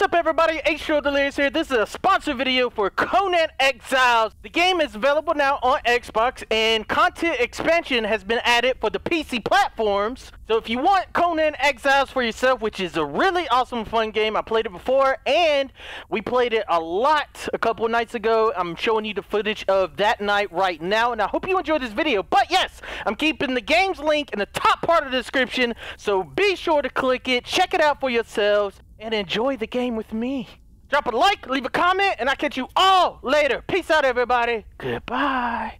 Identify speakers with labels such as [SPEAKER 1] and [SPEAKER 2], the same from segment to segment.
[SPEAKER 1] What's up everybody, H2O Delirious here. This is a sponsor video for Conan Exiles. The game is available now on Xbox and content expansion has been added for the PC platforms. So if you want Conan Exiles for yourself, which is a really awesome fun game, I played it before and we played it a lot a couple nights ago. I'm showing you the footage of that night right now and I hope you enjoyed this video. But yes, I'm keeping the game's link in the top part of the description, so be sure to click it, check it out for yourselves and enjoy the game with me. Drop a like, leave a comment, and I'll catch you all later. Peace out, everybody. Goodbye.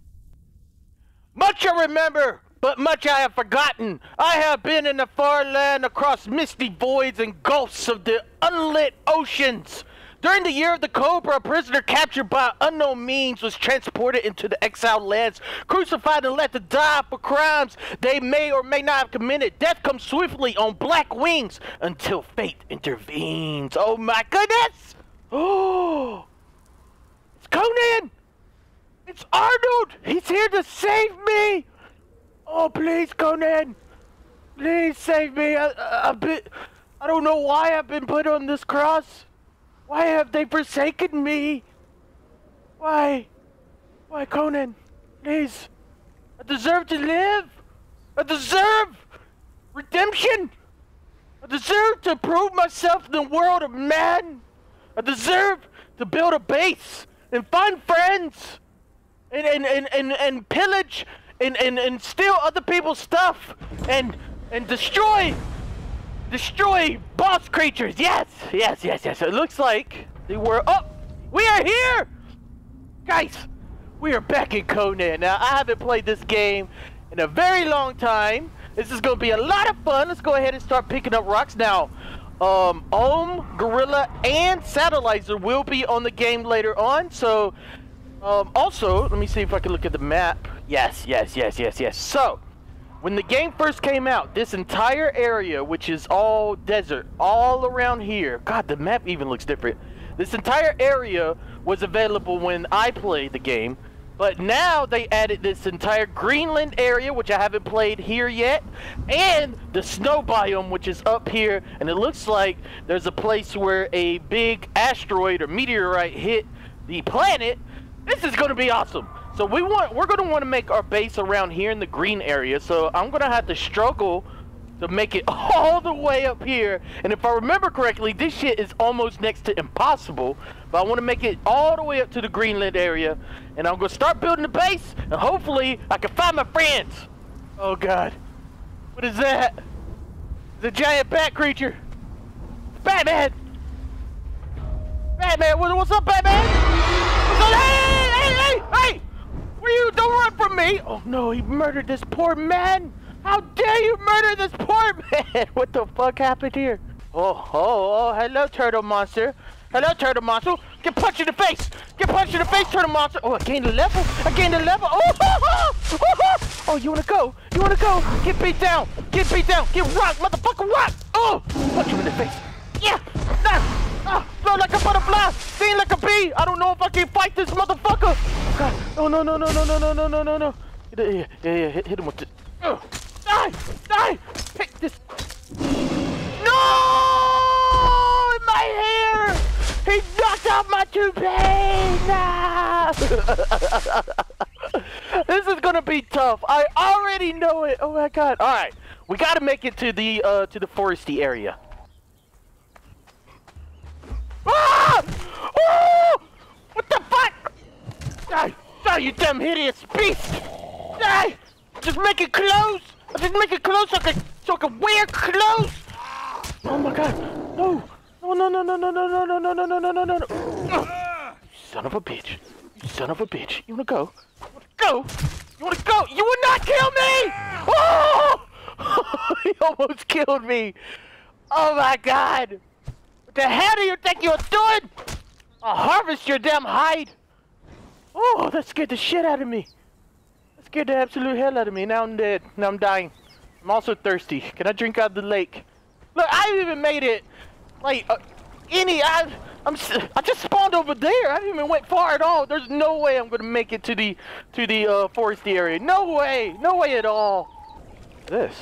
[SPEAKER 1] Much I remember, but much I have forgotten. I have been in the far land across misty voids and gulfs of the unlit oceans. During the year of the Cobra, a prisoner captured by unknown means was transported into the exiled lands, crucified and left to die for crimes they may or may not have committed. Death comes swiftly on black wings until fate intervenes. Oh my goodness! Oh, it's Conan! It's Arnold! He's here to save me! Oh, please, Conan! Please save me! I, I, been, I don't know why I've been put on this cross. Why have they forsaken me? Why? Why, Conan? Please. I deserve to live. I deserve redemption. I deserve to prove myself in the world of man. I deserve to build a base and find friends and, and, and, and, and pillage and, and, and steal other people's stuff and, and destroy Destroy boss creatures! Yes! Yes, yes, yes. It looks like they were up. Oh, we are here! Guys, we are back in Conan. Now, I haven't played this game in a very long time. This is going to be a lot of fun. Let's go ahead and start picking up rocks. Now, um, Ohm, Gorilla, and Satellizer will be on the game later on. So, um, also, let me see if I can look at the map. Yes, yes, yes, yes, yes. So, when the game first came out, this entire area, which is all desert, all around here, God, the map even looks different. This entire area was available when I played the game, but now they added this entire Greenland area, which I haven't played here yet, and the snow biome, which is up here, and it looks like there's a place where a big asteroid or meteorite hit the planet. This is going to be awesome. So we want, we're gonna want to make our base around here in the green area. So I'm gonna have to struggle to make it all the way up here. And if I remember correctly, this shit is almost next to impossible. But I want to make it all the way up to the Greenland area. And I'm gonna start building the base, and hopefully I can find my friends. Oh God, what is that? The giant bat creature. Batman. Batman, what's up, Batman? What's up? Hey, hey, hey, hey! You? Don't run from me! Oh no, he murdered this poor man! How dare you murder this poor man? what the fuck happened here? Oh, oh, oh, hello, turtle monster. Hello, turtle monster. Get punched in the face! Get punched in the face, turtle monster! Oh, I gained a level! I gained a level! Oh, oh, oh, oh, you wanna go? You wanna go? Get beat down! Get beat down! Get rocked, motherfucker, rock! Oh! Punch you in the face! Yeah! Ah, like a butterfly, sting like a bee. I don't know if I can fight this motherfucker. God. Oh no no no no no no no no no no. Yeah yeah yeah. Hit, hit him with this. Uh, die die. Pick this. No! My hair. He knocked out my toupee. Nah. this is gonna be tough. I already know it. Oh my God. All right, we gotta make it to the uh to the foresty area. Ah! Oh! What the fuck? Die! Die, you damn hideous beast! Die! Just make it close! Just make it close so I can, so I can wear clothes! Oh my god! No! No, no, no, no, no, no, no, no, no, no, no, no, no, no! Son of a bitch! Son of a bitch! You wanna go? Go? You wanna go? You will not kill me! Oh! he almost killed me! Oh my god! The hell do you think you're doing? I'll harvest your damn hide. Oh, that scared the shit out of me. That scared the absolute hell out of me. Now I'm dead. Now I'm dying. I'm also thirsty. Can I drink out of the lake? Look, I haven't even made it. Like, uh, any, I, I'm, I just spawned over there. I didn't even went far at all. There's no way I'm gonna make it to the, to the uh, foresty area. No way. No way at all. This.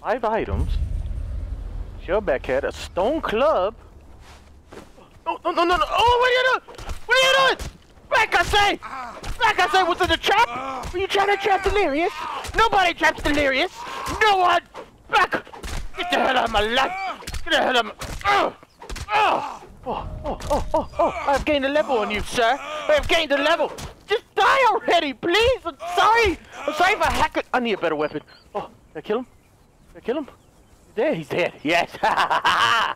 [SPEAKER 1] Five items. Shellback had a stone club. No, no, no, no, no. Oh, what are you doing? What are you doing? Back, I say! Back, I say, was it a trap? Were you trying to trap Delirious? Nobody traps Delirious! No one! Back! Get the hell out of my life! Get the hell out of my... Oh! Oh! Oh, oh, oh, oh, oh, I've gained a level on you, sir. I have gained a level. Just die already, please. I'm sorry. I'm sorry if I hack it. I need a better weapon. Oh, did I kill him? Did I kill him? Dead. He's dead. Yes.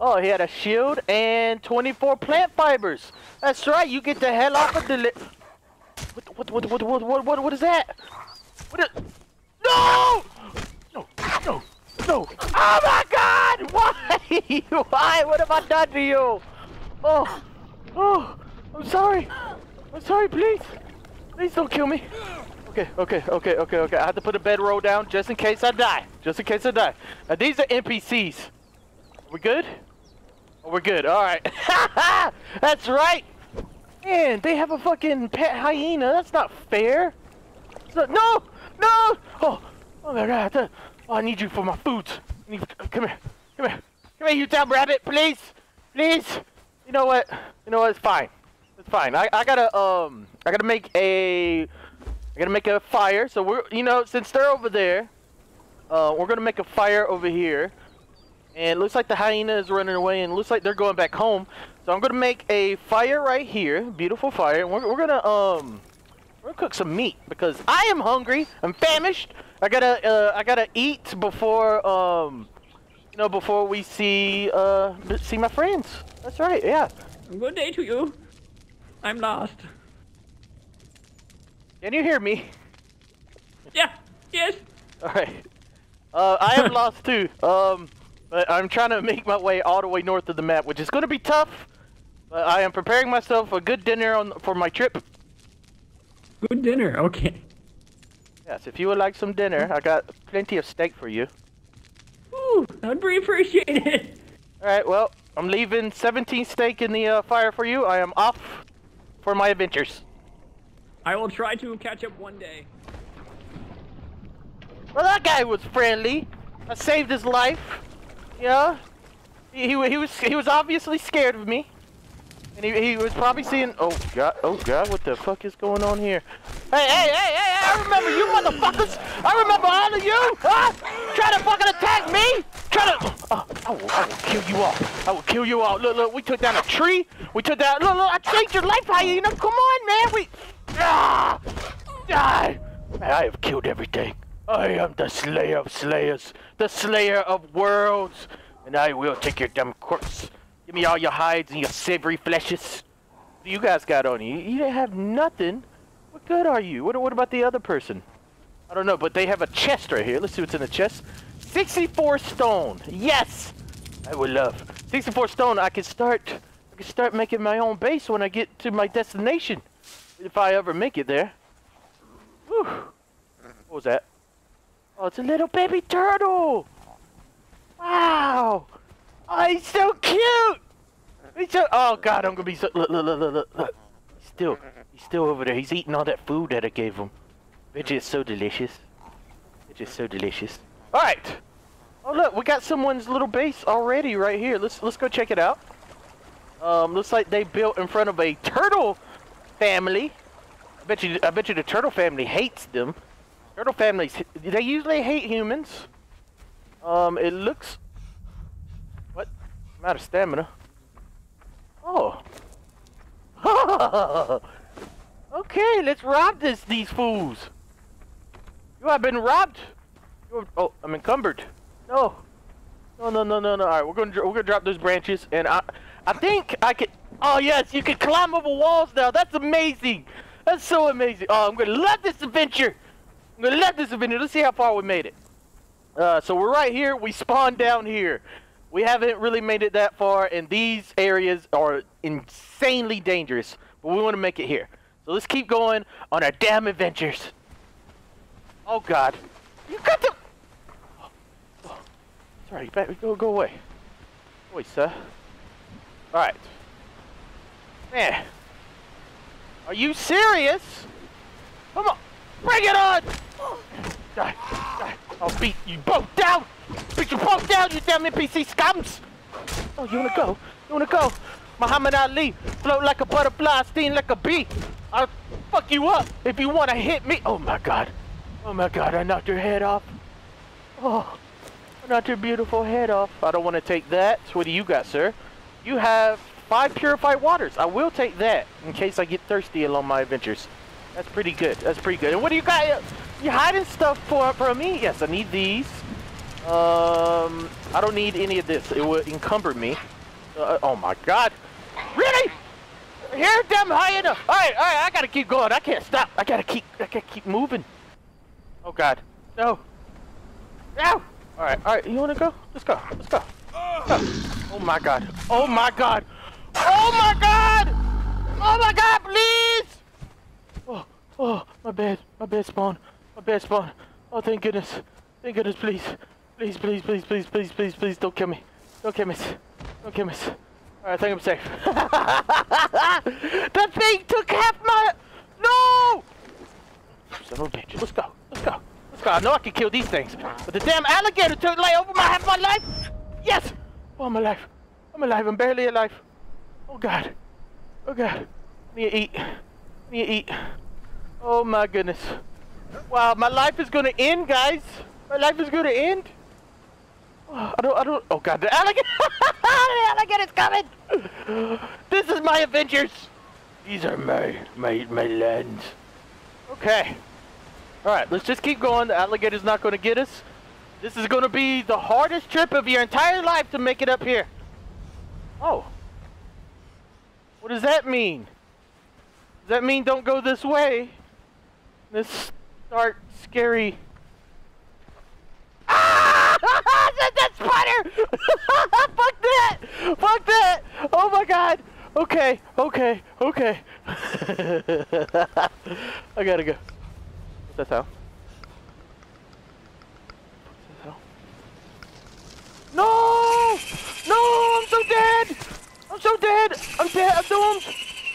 [SPEAKER 1] oh, he had a shield and 24 plant fibers. That's right. You get the hell off of the... What, what, what, what, what, what, what, what is that? What is... No! No, no, no. Oh my god! Why? Why? What have I done to you? Oh, oh, I'm sorry. I'm sorry, please. Please don't kill me. Okay, okay, okay, okay, okay. I have to put a bedroll down just in case I die. Just in case I die. Now, these are NPCs. We good? Oh, we're good. All right. That's right. Man, they have a fucking pet hyena. That's not fair. No, no, no. Oh, oh my god. Oh, I need you for my food. Come here. Come here. Come here, you dumb rabbit, please. Please. You know what? You know what? It's fine. It's fine. I, I gotta, um, I gotta make a, I gotta make a fire. So we're, you know, since they're over there, uh, we're gonna make a fire over here. And it looks like the hyena is running away and looks like they're going back home. So I'm gonna make a fire right here. Beautiful fire. And we're, we're gonna, um, we're gonna cook some meat because I am hungry. I'm famished. I gotta, uh, I gotta eat before, um, you know, before we see, uh, see my friends. That's right, yeah.
[SPEAKER 2] Good day to you. I'm lost.
[SPEAKER 1] Can you hear me?
[SPEAKER 2] Yeah, yes.
[SPEAKER 1] Alright. Uh, I am lost too. Um, but I'm trying to make my way all the way north of the map, which is gonna be tough. But I am preparing myself a good dinner on for my trip.
[SPEAKER 2] Good dinner, okay.
[SPEAKER 1] Yes, if you would like some dinner, I got plenty of steak for you.
[SPEAKER 2] Ooh, I'd be appreciated.
[SPEAKER 1] Alright, well, I'm leaving 17 steak in the uh, fire for you. I am off for my adventures.
[SPEAKER 2] I will try to catch up one day.
[SPEAKER 1] Well, that guy was friendly. I saved his life. Yeah. He, he, he was he was obviously scared of me. And he, he was probably seeing, oh god, oh god, what the fuck is going on here? Hey, hey, hey, hey, I remember you motherfuckers! I remember all of you! Huh? Try to fucking attack me! Try to, oh, I, will, I will kill you all. I will kill you all. Look, look, we took down a tree. We took down, look, look, I saved your life, hyena. Come on, man, we, ah, I have killed everything. I am the slayer of slayers, the slayer of worlds, and I will take your dumb corpse Give me all your hides and your savory fleshes. You guys got on you? You didn't have nothing. What good are you? What, what about the other person? I don't know, but they have a chest right here. Let's see what's in the chest. 64 stone. Yes! I would love. 64 stone, I can start I can start making my own base when I get to my destination. If I ever make it there. Whew. What was that? Oh, it's a little baby turtle! Wow! Oh, he's so cute! He's so- Oh god, I'm gonna be so- look, look, look, look, look. He's still, he's still over there. He's eating all that food that I gave him. Which is so delicious. It's just so delicious. Alright! Oh look, we got someone's little base already right here. Let's let's go check it out. Um, looks like they built in front of a turtle family. I bet you I bet you the turtle family hates them. Turtle families they usually hate humans. Um, it looks I'm out of stamina. Oh. okay, let's rob this these fools. You have been robbed. You're, oh, I'm encumbered. No. No, no, no, no, no. All right, we're gonna we're gonna drop those branches, and I I think I can. Oh yes, you can climb over walls now. That's amazing. That's so amazing. Oh, I'm gonna love this adventure. I'm gonna love this adventure. Let's see how far we made it. Uh, so we're right here. We spawned down here. We haven't really made it that far, and these areas are insanely dangerous, but we want to make it here. So let's keep going on our damn adventures. Oh God, you got to. Oh, sorry, back, go go away. Wait, sir. All right. Man, are you serious? Come on, bring it on! I'll beat you both down. Beat you both down, you damn NPC scums! Oh, you wanna go? You wanna go? Muhammad Ali, float like a butterfly, sting like a bee. I'll fuck you up if you wanna hit me. Oh my god. Oh my god, I knocked your head off. Oh, I knocked your beautiful head off. I don't want to take that. What do you got, sir? You have five purified waters. I will take that in case I get thirsty along my adventures. That's pretty good. That's pretty good. And what do you got? You hiding stuff for from me? Yes, I need these. Um, I don't need any of this. It would encumber me. Uh, oh my god. Really? Here, damn high enough. All right, all right. I gotta keep going. I can't stop. I gotta keep. I gotta keep moving. Oh god. No. No. All right, all right. You wanna go? Let's go. Let's go. Let's go. Oh my god. Oh my god. Oh my god. Oh my god, please. Oh, oh, my bed. My bed spawn. My bed spawn. Oh, thank goodness. Thank goodness, please. Please, please, please, please, please, please, please, don't kill me. Don't kill me. Don't kill me. Alright, I think I'm safe. that thing took half my... No! Son of a bitch. Let's go. Let's go. Let's go. I know I can kill these things. But the damn alligator took like over my half my life. Yes! Oh, I'm alive. I'm alive. I'm barely alive. Oh, God. Oh, God. I need to eat. I need to eat. Oh, my goodness. Wow, my life is to end, guys. My life is to end. Oh, I don't, I don't, oh god, the alligator, the alligator's coming! This is my adventures! These are my, my, my lands. Okay. Alright, let's just keep going. The alligator's not to get us. This is to be the hardest trip of your entire life to make it up here. Oh. What does that mean? Does that mean don't go this way? This start scary Ah! that spider! Fuck that! Fuck that! Oh my god! Okay, okay, okay. I gotta go. What's that sound? What's that sound? No! No! I'm so dead! I'm so dead! I'm dead! I'm doomed!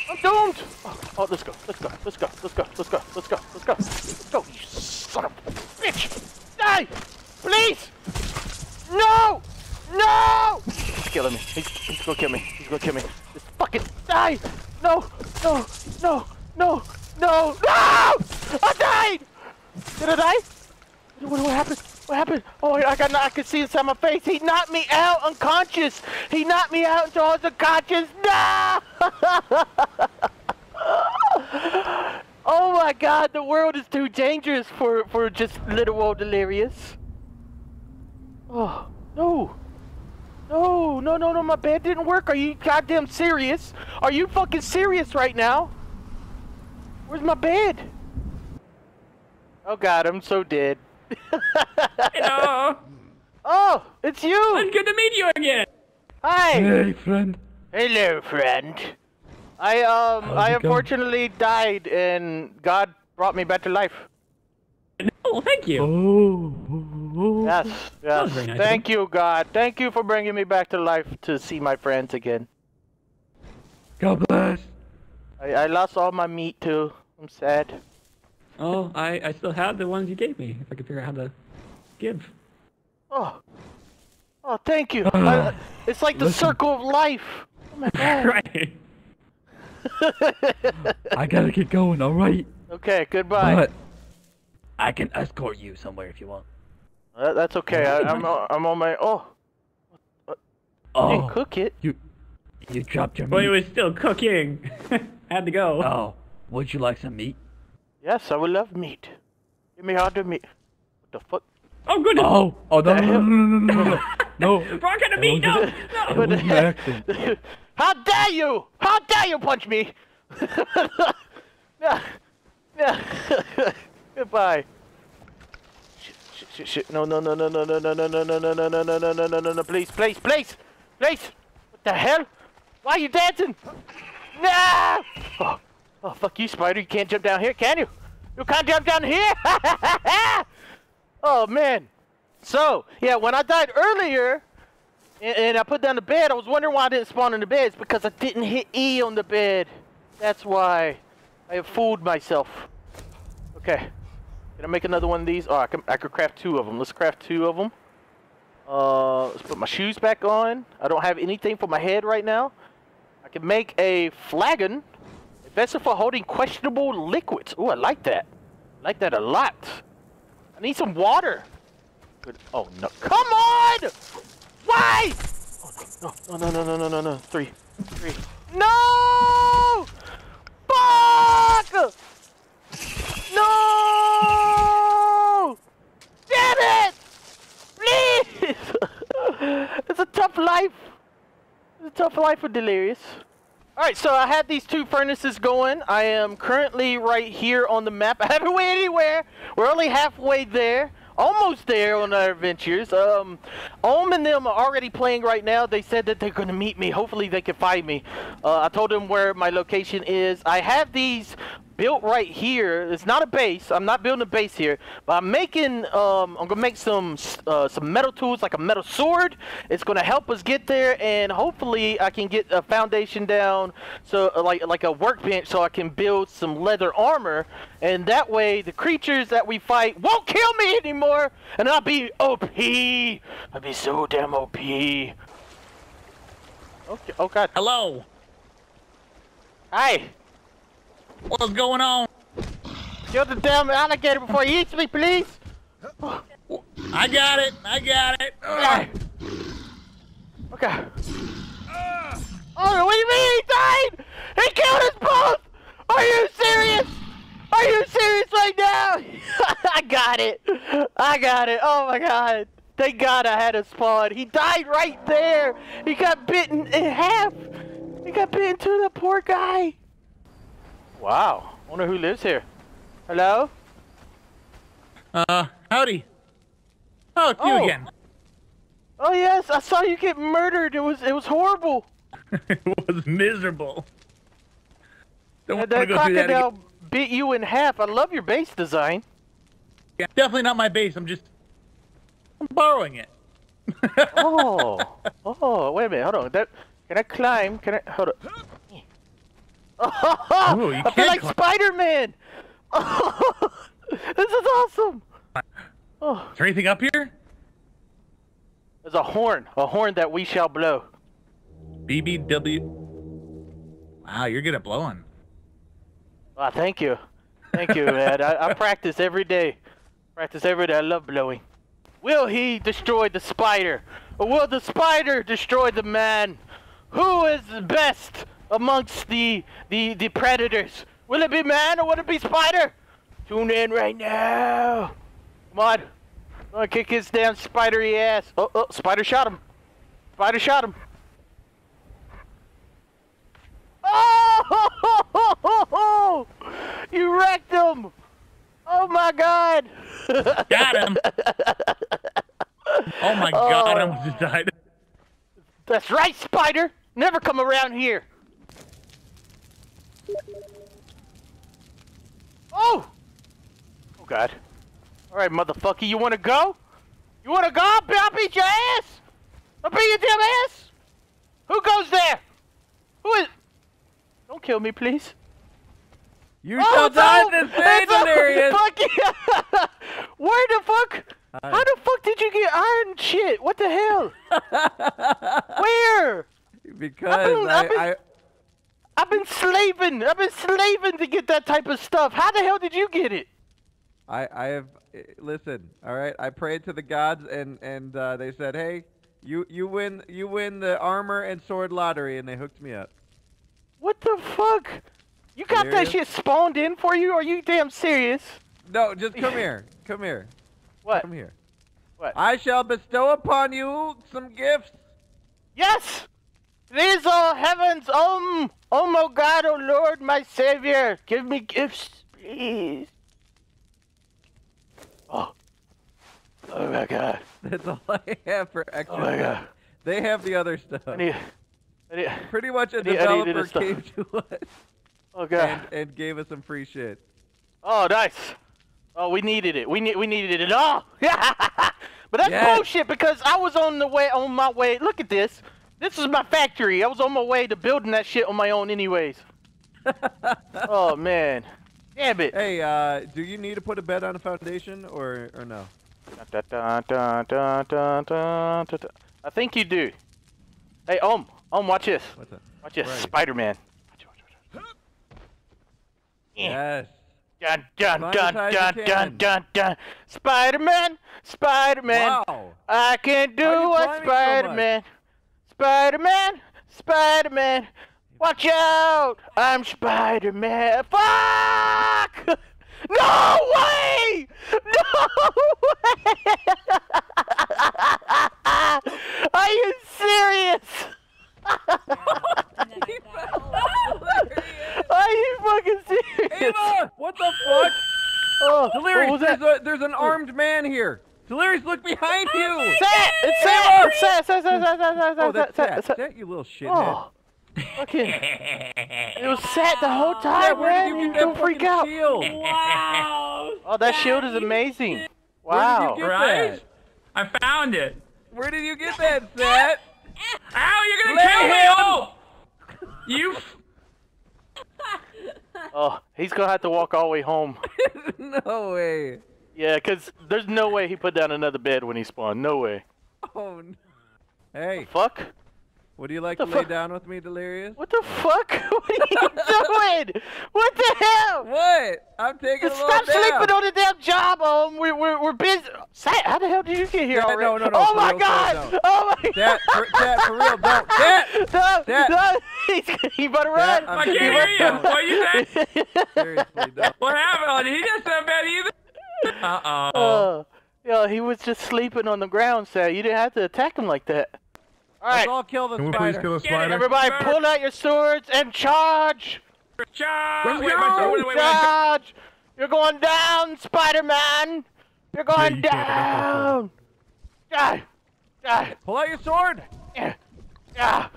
[SPEAKER 1] I'm doomed! Oh, oh, let's go, let's go, let's go, let's go, let's go, let's go, let's go, let's go, you son of a bitch! Die! Please! No! No! He's killing me. He's, he's gonna kill me. He's gonna kill me. Just fucking die! No! No! No! No! No! No! I died! Did I die? I What, what happened? What happened? Oh, I got I could see inside my face. He knocked me out unconscious. He knocked me out until I was unconscious. No! oh my god, the world is too dangerous for, for just little old delirious. Oh, no. No, no, no, no, my bed didn't work. Are you goddamn serious? Are you fucking serious right now? Where's my bed? Oh god, I'm so dead.
[SPEAKER 2] Hello.
[SPEAKER 1] Oh, it's you!
[SPEAKER 2] It's good to meet you again.
[SPEAKER 1] Hi!
[SPEAKER 3] Hey, friend.
[SPEAKER 1] Hello, friend. I, um,
[SPEAKER 3] How's
[SPEAKER 1] I
[SPEAKER 3] it going?
[SPEAKER 1] unfortunately died and God brought me back to life.
[SPEAKER 2] Oh, thank you.
[SPEAKER 3] Oh.
[SPEAKER 1] Yes, yes.
[SPEAKER 2] nice
[SPEAKER 1] Thank you, God. Thank you for bringing me back to life to see my friends again.
[SPEAKER 3] God bless.
[SPEAKER 1] I, I lost all my meat too. I'm sad.
[SPEAKER 2] Oh, I, I still have the ones you gave me. If I could figure out how to give.
[SPEAKER 1] Oh. Oh, thank you. I- it's like the
[SPEAKER 3] Listen.
[SPEAKER 1] circle of life. Oh my god.
[SPEAKER 2] right.
[SPEAKER 3] I gotta get going, alright?
[SPEAKER 1] Okay, goodbye.
[SPEAKER 3] But I can escort you somewhere if you want.
[SPEAKER 1] Uh, that's okay. I, I'm on- I'm on my. Oh, I
[SPEAKER 3] Oh,
[SPEAKER 1] didn't cook it.
[SPEAKER 3] you you dropped your
[SPEAKER 2] Well, it was still cooking. had to go.
[SPEAKER 3] Oh, would you like some meat?
[SPEAKER 1] Yes, I would love meat. Give me all the meat. What the fuck?
[SPEAKER 2] Oh, goodness.
[SPEAKER 3] Oh, oh no, no, no, no, no, no, no, no, no.
[SPEAKER 2] Wrong kind meat. No,
[SPEAKER 3] That
[SPEAKER 2] no.
[SPEAKER 3] wasn't an.
[SPEAKER 1] How dare you! How dare you punch me! yeah, yeah. Goodbye. Shit, shit, shit, shit. No, no, no, no, no, no, no, no, no, no, no, no, no, no, no, no, no, no, no, please, please, please, please. What the hell? Why are you dancing? No! Oh, fuck you, spider. You can't jump down here, can you? You can't jump down here. oh man. So yeah, when I died earlier, and, and I put down the bed, I was wondering why I didn't spawn in the bed. It's because I didn't hit E on the bed. That's why I have fooled myself. Okay. Can I make another one of these? Oh, I can, I could craft two of them. Let's craft two of them. Uh, let's put my shoes back on. I don't have anything for my head right now. I can make a flagon, Vessel for holding questionable liquids. Ooh, I like that. I like that a lot. I need some water. Good. Oh, no. Come on! Why? Oh, no, no, no, no, no, no, no. Three. Three. No! Fuck! No! Damn it! Please! it's a tough life. It's a tough life for Delirious. Alright, so I had these two furnaces going. I am currently right here on the map. I haven't went anywhere. We're only halfway there. Almost there on our adventures. Um, Ohm and them are already playing right now. They said that they're going to meet me. Hopefully they can find me. Uh, I told them where my location is. I have these built right here. It's not a base. I'm not building a base here, but I'm making. Um, I'm gonna make some uh, some metal tools, like a metal sword. It's gonna help us get there, and hopefully I can get a foundation down, so uh, like like a workbench, so I can build some leather armor, and that way the creatures that we fight won't kill me anymore, and I'll be OP. I'll be so damn OP. Okay. Oh God.
[SPEAKER 4] Hello.
[SPEAKER 1] Hi.
[SPEAKER 4] What's going on?
[SPEAKER 1] Kill the damn alligator before he eats me, please.
[SPEAKER 4] I got it. I got it.
[SPEAKER 1] Okay. Okay. Oh, what do you mean he died? He killed us both! Are you serious? Are you serious right now? I got it. I got it. Oh my god. Thank God I had a spawn. He died right there. He got bitten in half. He got bitten to the poor guy. Wow. Wonder who lives here. Hello?
[SPEAKER 4] Uh, howdy. Oh, it's
[SPEAKER 1] Oh.
[SPEAKER 4] you again.
[SPEAKER 1] Oh yes, I saw you get murdered. It was it was horrible.
[SPEAKER 4] it was miserable. Don't
[SPEAKER 1] And that
[SPEAKER 4] to go through that again.
[SPEAKER 1] crocodile bit you in half. I love your base design.
[SPEAKER 4] Yeah, definitely not my base. I'm just I'm borrowing it.
[SPEAKER 1] Oh, oh, wait a minute, hold on. That can I climb? Can I hold on? Oh,
[SPEAKER 4] Ooh,
[SPEAKER 1] I feel like. Spider-Man. Oh, this is awesome. Oh,
[SPEAKER 4] Is there anything up here?
[SPEAKER 1] there's a horn, a horn that we shall blow.
[SPEAKER 4] BBW. Wow, you're good at blowing.
[SPEAKER 1] Ah, thank you, thank you, man. I, I practice every day. Practice every day. I love blowing. Will he destroy the spider, or will the spider destroy the man? Who is the best amongst the the the predators? Will it be man or will it be spider? Tune in right now. Come on, come on, kick his damn spidery ass. Oh, oh, spider shot him. Spider shot him. Oh! You wrecked him! Oh my god!
[SPEAKER 4] Got him. oh my god, I almost died.
[SPEAKER 1] That's right, Spider! Never come around here! Oh! Oh god. Alright, motherfucker, you wanna go? You wanna go? I'll beat your ass! I'll beat your damn ass! Who goes there? Who is... Don't kill me, please.
[SPEAKER 3] You
[SPEAKER 1] Oh,
[SPEAKER 3] shall die
[SPEAKER 1] Oak!
[SPEAKER 3] this day! Delirious!
[SPEAKER 1] Fuck yeah! Where the fuck? How the fuck did you get iron shit? What the hell? Where?
[SPEAKER 3] Because
[SPEAKER 1] I've been-
[SPEAKER 3] I,
[SPEAKER 1] I've been-
[SPEAKER 3] I,
[SPEAKER 1] I've been slaving. I've been slaving to get that type of stuff. How the hell did you get it?
[SPEAKER 3] I, I have. eh, Listen, all right. I prayed to the gods, and and uh, they said, "Hey, you you win you win the armor and sword lottery," and they hooked me up.
[SPEAKER 1] What the fuck? You got that shit spawned in for you? Are you damn serious?
[SPEAKER 3] No, just come here. Come here.
[SPEAKER 1] What?
[SPEAKER 3] Come here.
[SPEAKER 1] What?
[SPEAKER 3] I shall bestow upon you some gifts.
[SPEAKER 1] Yes! These are heavens. Um, oh my God, oh Lord, my Savior, give me gifts, please. Oh. Oh my God.
[SPEAKER 3] That's all I have for extra.
[SPEAKER 1] Oh my. God.
[SPEAKER 3] They have the other stuff.
[SPEAKER 1] I need. I need.
[SPEAKER 3] Pretty much a
[SPEAKER 1] I need
[SPEAKER 3] developer
[SPEAKER 1] stuff.
[SPEAKER 3] came to us
[SPEAKER 1] Oh God.
[SPEAKER 3] and, and gave us some free shit.
[SPEAKER 1] Oh, nice. Oh, we needed it. We need. We needed it all. but that's
[SPEAKER 3] Yes.
[SPEAKER 1] bullshit because I was on the way. On my way. Look at this. This is my factory. I was on my way to building that shit on my own, anyways. oh man. Damn it.
[SPEAKER 3] Hey, uh, do you need to put a bed on a foundation or or no?
[SPEAKER 1] I think you do. Hey, Ohm. Ohm, watch this. Watch this,
[SPEAKER 3] Right.
[SPEAKER 1] Spider-Man. It, watch it, watch
[SPEAKER 3] Yes.
[SPEAKER 1] Dun dun dun dun dun dun dun. Spider-Man, Spider-Man.
[SPEAKER 3] Wow.
[SPEAKER 1] I can do what
[SPEAKER 3] climbing so
[SPEAKER 1] Spider-Man. Spider-Man. Watch out! I'm Spider-Man. Fuck! No way! No way! Are you serious? Are you fucking serious?
[SPEAKER 3] Ava, what the fuck?
[SPEAKER 1] Oh,
[SPEAKER 3] Delirious,
[SPEAKER 1] what was that?
[SPEAKER 3] there's, a, there's an armed man here. Delirious, look behind you.
[SPEAKER 1] Set! It's set! It's set! Set! Set! Set! Set! Set!
[SPEAKER 3] Oh,
[SPEAKER 1] Set!
[SPEAKER 3] that's
[SPEAKER 1] Set!
[SPEAKER 3] that.
[SPEAKER 1] Set!
[SPEAKER 3] That, you little shithead.
[SPEAKER 1] Oh, fucking! It was set the whole
[SPEAKER 3] yeah,
[SPEAKER 1] time,
[SPEAKER 3] where
[SPEAKER 1] man.
[SPEAKER 3] did you
[SPEAKER 1] You
[SPEAKER 3] get
[SPEAKER 1] don't
[SPEAKER 3] that
[SPEAKER 1] freak out.
[SPEAKER 3] shield?
[SPEAKER 5] Wow.
[SPEAKER 1] Oh, that shield is amazing.
[SPEAKER 3] Where
[SPEAKER 1] Wow.
[SPEAKER 3] did you get
[SPEAKER 2] Right?
[SPEAKER 3] that?
[SPEAKER 2] I found it.
[SPEAKER 3] Where did you get that, Seth?
[SPEAKER 2] Ow, you're gonna
[SPEAKER 3] Lay
[SPEAKER 2] kill me!
[SPEAKER 3] him!
[SPEAKER 2] Oh! You.
[SPEAKER 1] Oh, he's gonna have to walk all the way home.
[SPEAKER 3] no way.
[SPEAKER 1] Yeah, cause there's no way he put down another bed when he spawned. No way.
[SPEAKER 3] Oh, no. Hey,
[SPEAKER 1] Fuck.
[SPEAKER 3] would you like
[SPEAKER 1] The
[SPEAKER 3] to lay down with me, Delirious?
[SPEAKER 1] What the fuck? What are you doing? What the hell?
[SPEAKER 3] What? I'm taking a little
[SPEAKER 1] Stop
[SPEAKER 3] nap.
[SPEAKER 1] sleeping on the damn job. Um, we're we're, we're busy. Sat, how the hell did you get here
[SPEAKER 3] Dad,
[SPEAKER 1] already?
[SPEAKER 3] no, no, no,
[SPEAKER 1] Oh my
[SPEAKER 3] real,
[SPEAKER 1] god!
[SPEAKER 3] No.
[SPEAKER 1] Oh my
[SPEAKER 3] Dad, for, Dad, for real, don't. Dad!
[SPEAKER 1] No,
[SPEAKER 3] Dad.
[SPEAKER 1] no, he's, he better run.
[SPEAKER 3] I'm
[SPEAKER 2] I can't hear you. What you say?
[SPEAKER 3] Seriously, don't.
[SPEAKER 2] What happened? Oh, did he just not bad either? Uh oh.
[SPEAKER 1] Oh, yeah, he was just sleeping on the ground, Sat. You didn't have to attack him like that. All right.
[SPEAKER 3] Let's
[SPEAKER 1] right,
[SPEAKER 3] all kill the
[SPEAKER 6] Can we please kill
[SPEAKER 2] the
[SPEAKER 6] spider?
[SPEAKER 1] everybody,
[SPEAKER 2] Burn.
[SPEAKER 1] pull out your swords and charge!
[SPEAKER 2] Charge! Wait, wait, wait, wait, wait.
[SPEAKER 1] Charge! You're going down, Spider-Man! You're going
[SPEAKER 6] you
[SPEAKER 1] down! Die! Die!
[SPEAKER 3] Pull out your sword.
[SPEAKER 1] Yeah. Ah!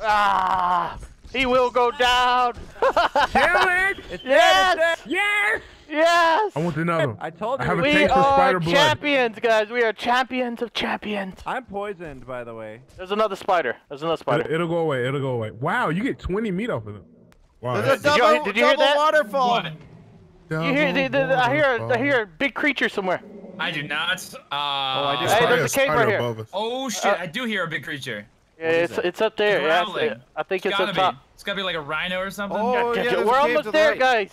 [SPEAKER 1] Ah! He will go down!
[SPEAKER 2] Kill it!
[SPEAKER 3] It's
[SPEAKER 1] Yes!
[SPEAKER 3] it's dead.
[SPEAKER 2] Yes!
[SPEAKER 1] Yes!
[SPEAKER 6] I want another. know.
[SPEAKER 3] I told
[SPEAKER 6] I
[SPEAKER 3] you.
[SPEAKER 6] have a
[SPEAKER 1] We
[SPEAKER 6] taste
[SPEAKER 1] are
[SPEAKER 6] spider blood.
[SPEAKER 1] champions, guys. We are champions of champions.
[SPEAKER 3] I'm poisoned, by the way.
[SPEAKER 1] There's another spider. There's another
[SPEAKER 6] It'll,
[SPEAKER 1] spider.
[SPEAKER 6] it'll go away. It'll go away. Wow, you get 20 meat off of them. Wow.
[SPEAKER 7] There's a
[SPEAKER 1] Did you-
[SPEAKER 7] double,
[SPEAKER 1] did you hear that?
[SPEAKER 7] waterfall.
[SPEAKER 2] What?
[SPEAKER 1] You hear? The, the, I hear. I hear a big creature somewhere.
[SPEAKER 8] I do not. Uh, oh,
[SPEAKER 7] I do.
[SPEAKER 1] Hey, there's a cave
[SPEAKER 6] spider
[SPEAKER 1] right here.
[SPEAKER 6] above us.
[SPEAKER 8] Oh shit! I do hear a big creature.
[SPEAKER 1] Yeah, it's it's up there. Yeah, it's-
[SPEAKER 8] Growling.
[SPEAKER 1] I think it's
[SPEAKER 8] gotta
[SPEAKER 1] up
[SPEAKER 8] be.
[SPEAKER 1] top.
[SPEAKER 8] It's gotta be like a rhino or something.
[SPEAKER 7] Oh,
[SPEAKER 1] Yeah,
[SPEAKER 7] yeah,
[SPEAKER 1] yeah,
[SPEAKER 7] there's a
[SPEAKER 1] we're almost
[SPEAKER 7] the
[SPEAKER 1] there,
[SPEAKER 7] right.
[SPEAKER 1] guys.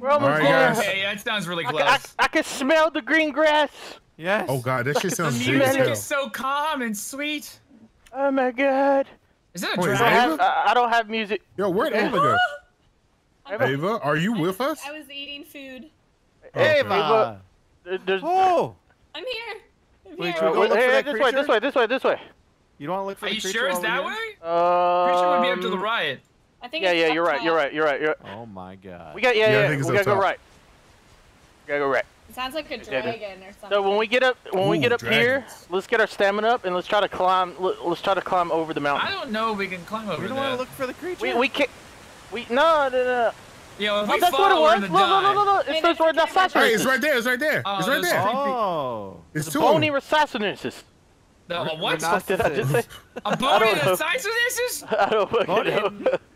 [SPEAKER 1] We're almost
[SPEAKER 6] Alright,
[SPEAKER 1] there.
[SPEAKER 6] guys.
[SPEAKER 8] Okay, that sounds really
[SPEAKER 1] I,
[SPEAKER 8] close.
[SPEAKER 1] can- I, I can smell the green grass.
[SPEAKER 7] Yes.
[SPEAKER 6] Oh god, that shit sounds big as
[SPEAKER 8] music is so calm and sweet.
[SPEAKER 1] Oh my god.
[SPEAKER 8] Is that a
[SPEAKER 6] Wait, is
[SPEAKER 1] I don't
[SPEAKER 8] dragon?
[SPEAKER 6] Ava?
[SPEAKER 1] have, I, I don't have music.
[SPEAKER 6] Yo, where'd Ava go?
[SPEAKER 1] Ava?
[SPEAKER 6] Ava, are you with us?
[SPEAKER 5] I was eating food.
[SPEAKER 6] Okay.
[SPEAKER 1] Ava.
[SPEAKER 7] Ava.
[SPEAKER 1] There's.
[SPEAKER 7] Oh.
[SPEAKER 5] I'm here. I'm
[SPEAKER 7] Wait,
[SPEAKER 5] here.
[SPEAKER 7] go
[SPEAKER 1] Wait,
[SPEAKER 7] look for
[SPEAKER 1] hey,
[SPEAKER 7] that
[SPEAKER 1] this way, this way, this way, this way.
[SPEAKER 7] You don't want to look for the
[SPEAKER 8] biggest.
[SPEAKER 7] Are you
[SPEAKER 8] sure it's
[SPEAKER 7] over
[SPEAKER 8] that
[SPEAKER 7] here?
[SPEAKER 8] way?
[SPEAKER 1] Um,
[SPEAKER 8] Creature would be up to the right.
[SPEAKER 5] I think
[SPEAKER 1] Yeah,
[SPEAKER 5] it's
[SPEAKER 1] yeah, you're right, you're right, you're right, you're right.
[SPEAKER 7] Oh my god.
[SPEAKER 1] We got, yeah,
[SPEAKER 6] Yeah, I
[SPEAKER 1] yeah, we gotta go
[SPEAKER 6] top.
[SPEAKER 1] right. We gotta go right.
[SPEAKER 5] It sounds like a
[SPEAKER 1] yeah.
[SPEAKER 5] dragon or something.
[SPEAKER 1] So when we get up, when we get up here, let's get our stamina up and let's try to climb. let- Let's try to climb over the mountain.
[SPEAKER 8] I don't know if we can climb over
[SPEAKER 7] You don't want to look for the creature?
[SPEAKER 1] We we can. We no no no.
[SPEAKER 8] Yeah, if
[SPEAKER 1] Oh,
[SPEAKER 8] we
[SPEAKER 1] that's
[SPEAKER 8] fall,
[SPEAKER 1] what it was.
[SPEAKER 8] gonna
[SPEAKER 1] Look, look,
[SPEAKER 8] die.
[SPEAKER 1] look, look, look. It says
[SPEAKER 5] there's
[SPEAKER 1] we're
[SPEAKER 5] a
[SPEAKER 1] not
[SPEAKER 5] camera.
[SPEAKER 6] Hey, it's right there. It's right there.
[SPEAKER 8] Oh,
[SPEAKER 6] it's right there.
[SPEAKER 7] Oh.
[SPEAKER 6] It's
[SPEAKER 1] The
[SPEAKER 6] two
[SPEAKER 1] bony
[SPEAKER 6] of them.
[SPEAKER 1] rhinoceroses.
[SPEAKER 8] The, a what?
[SPEAKER 7] We're
[SPEAKER 1] Did I just say?
[SPEAKER 8] A bony
[SPEAKER 1] don't know.
[SPEAKER 8] the size of this is?
[SPEAKER 1] I don't fucking
[SPEAKER 7] Bony-
[SPEAKER 1] know.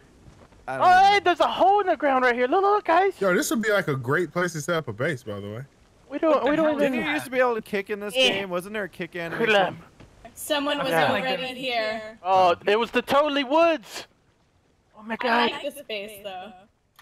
[SPEAKER 7] I don't
[SPEAKER 1] Oh, hey, there's a hole in the ground right here. Look, look, guys.
[SPEAKER 6] Yo, this would be like a great place to set up a base, by the way.
[SPEAKER 1] We don't, we don't
[SPEAKER 7] Didn't you used to be able to kick in this
[SPEAKER 1] Yeah.
[SPEAKER 7] game? Wasn't there a kick
[SPEAKER 1] Clam.
[SPEAKER 7] animation?
[SPEAKER 5] Someone was
[SPEAKER 1] Yeah.
[SPEAKER 5] already here.
[SPEAKER 1] Oh, it was the Totally Woods. Oh my god.
[SPEAKER 5] I
[SPEAKER 1] god.
[SPEAKER 5] like this space though.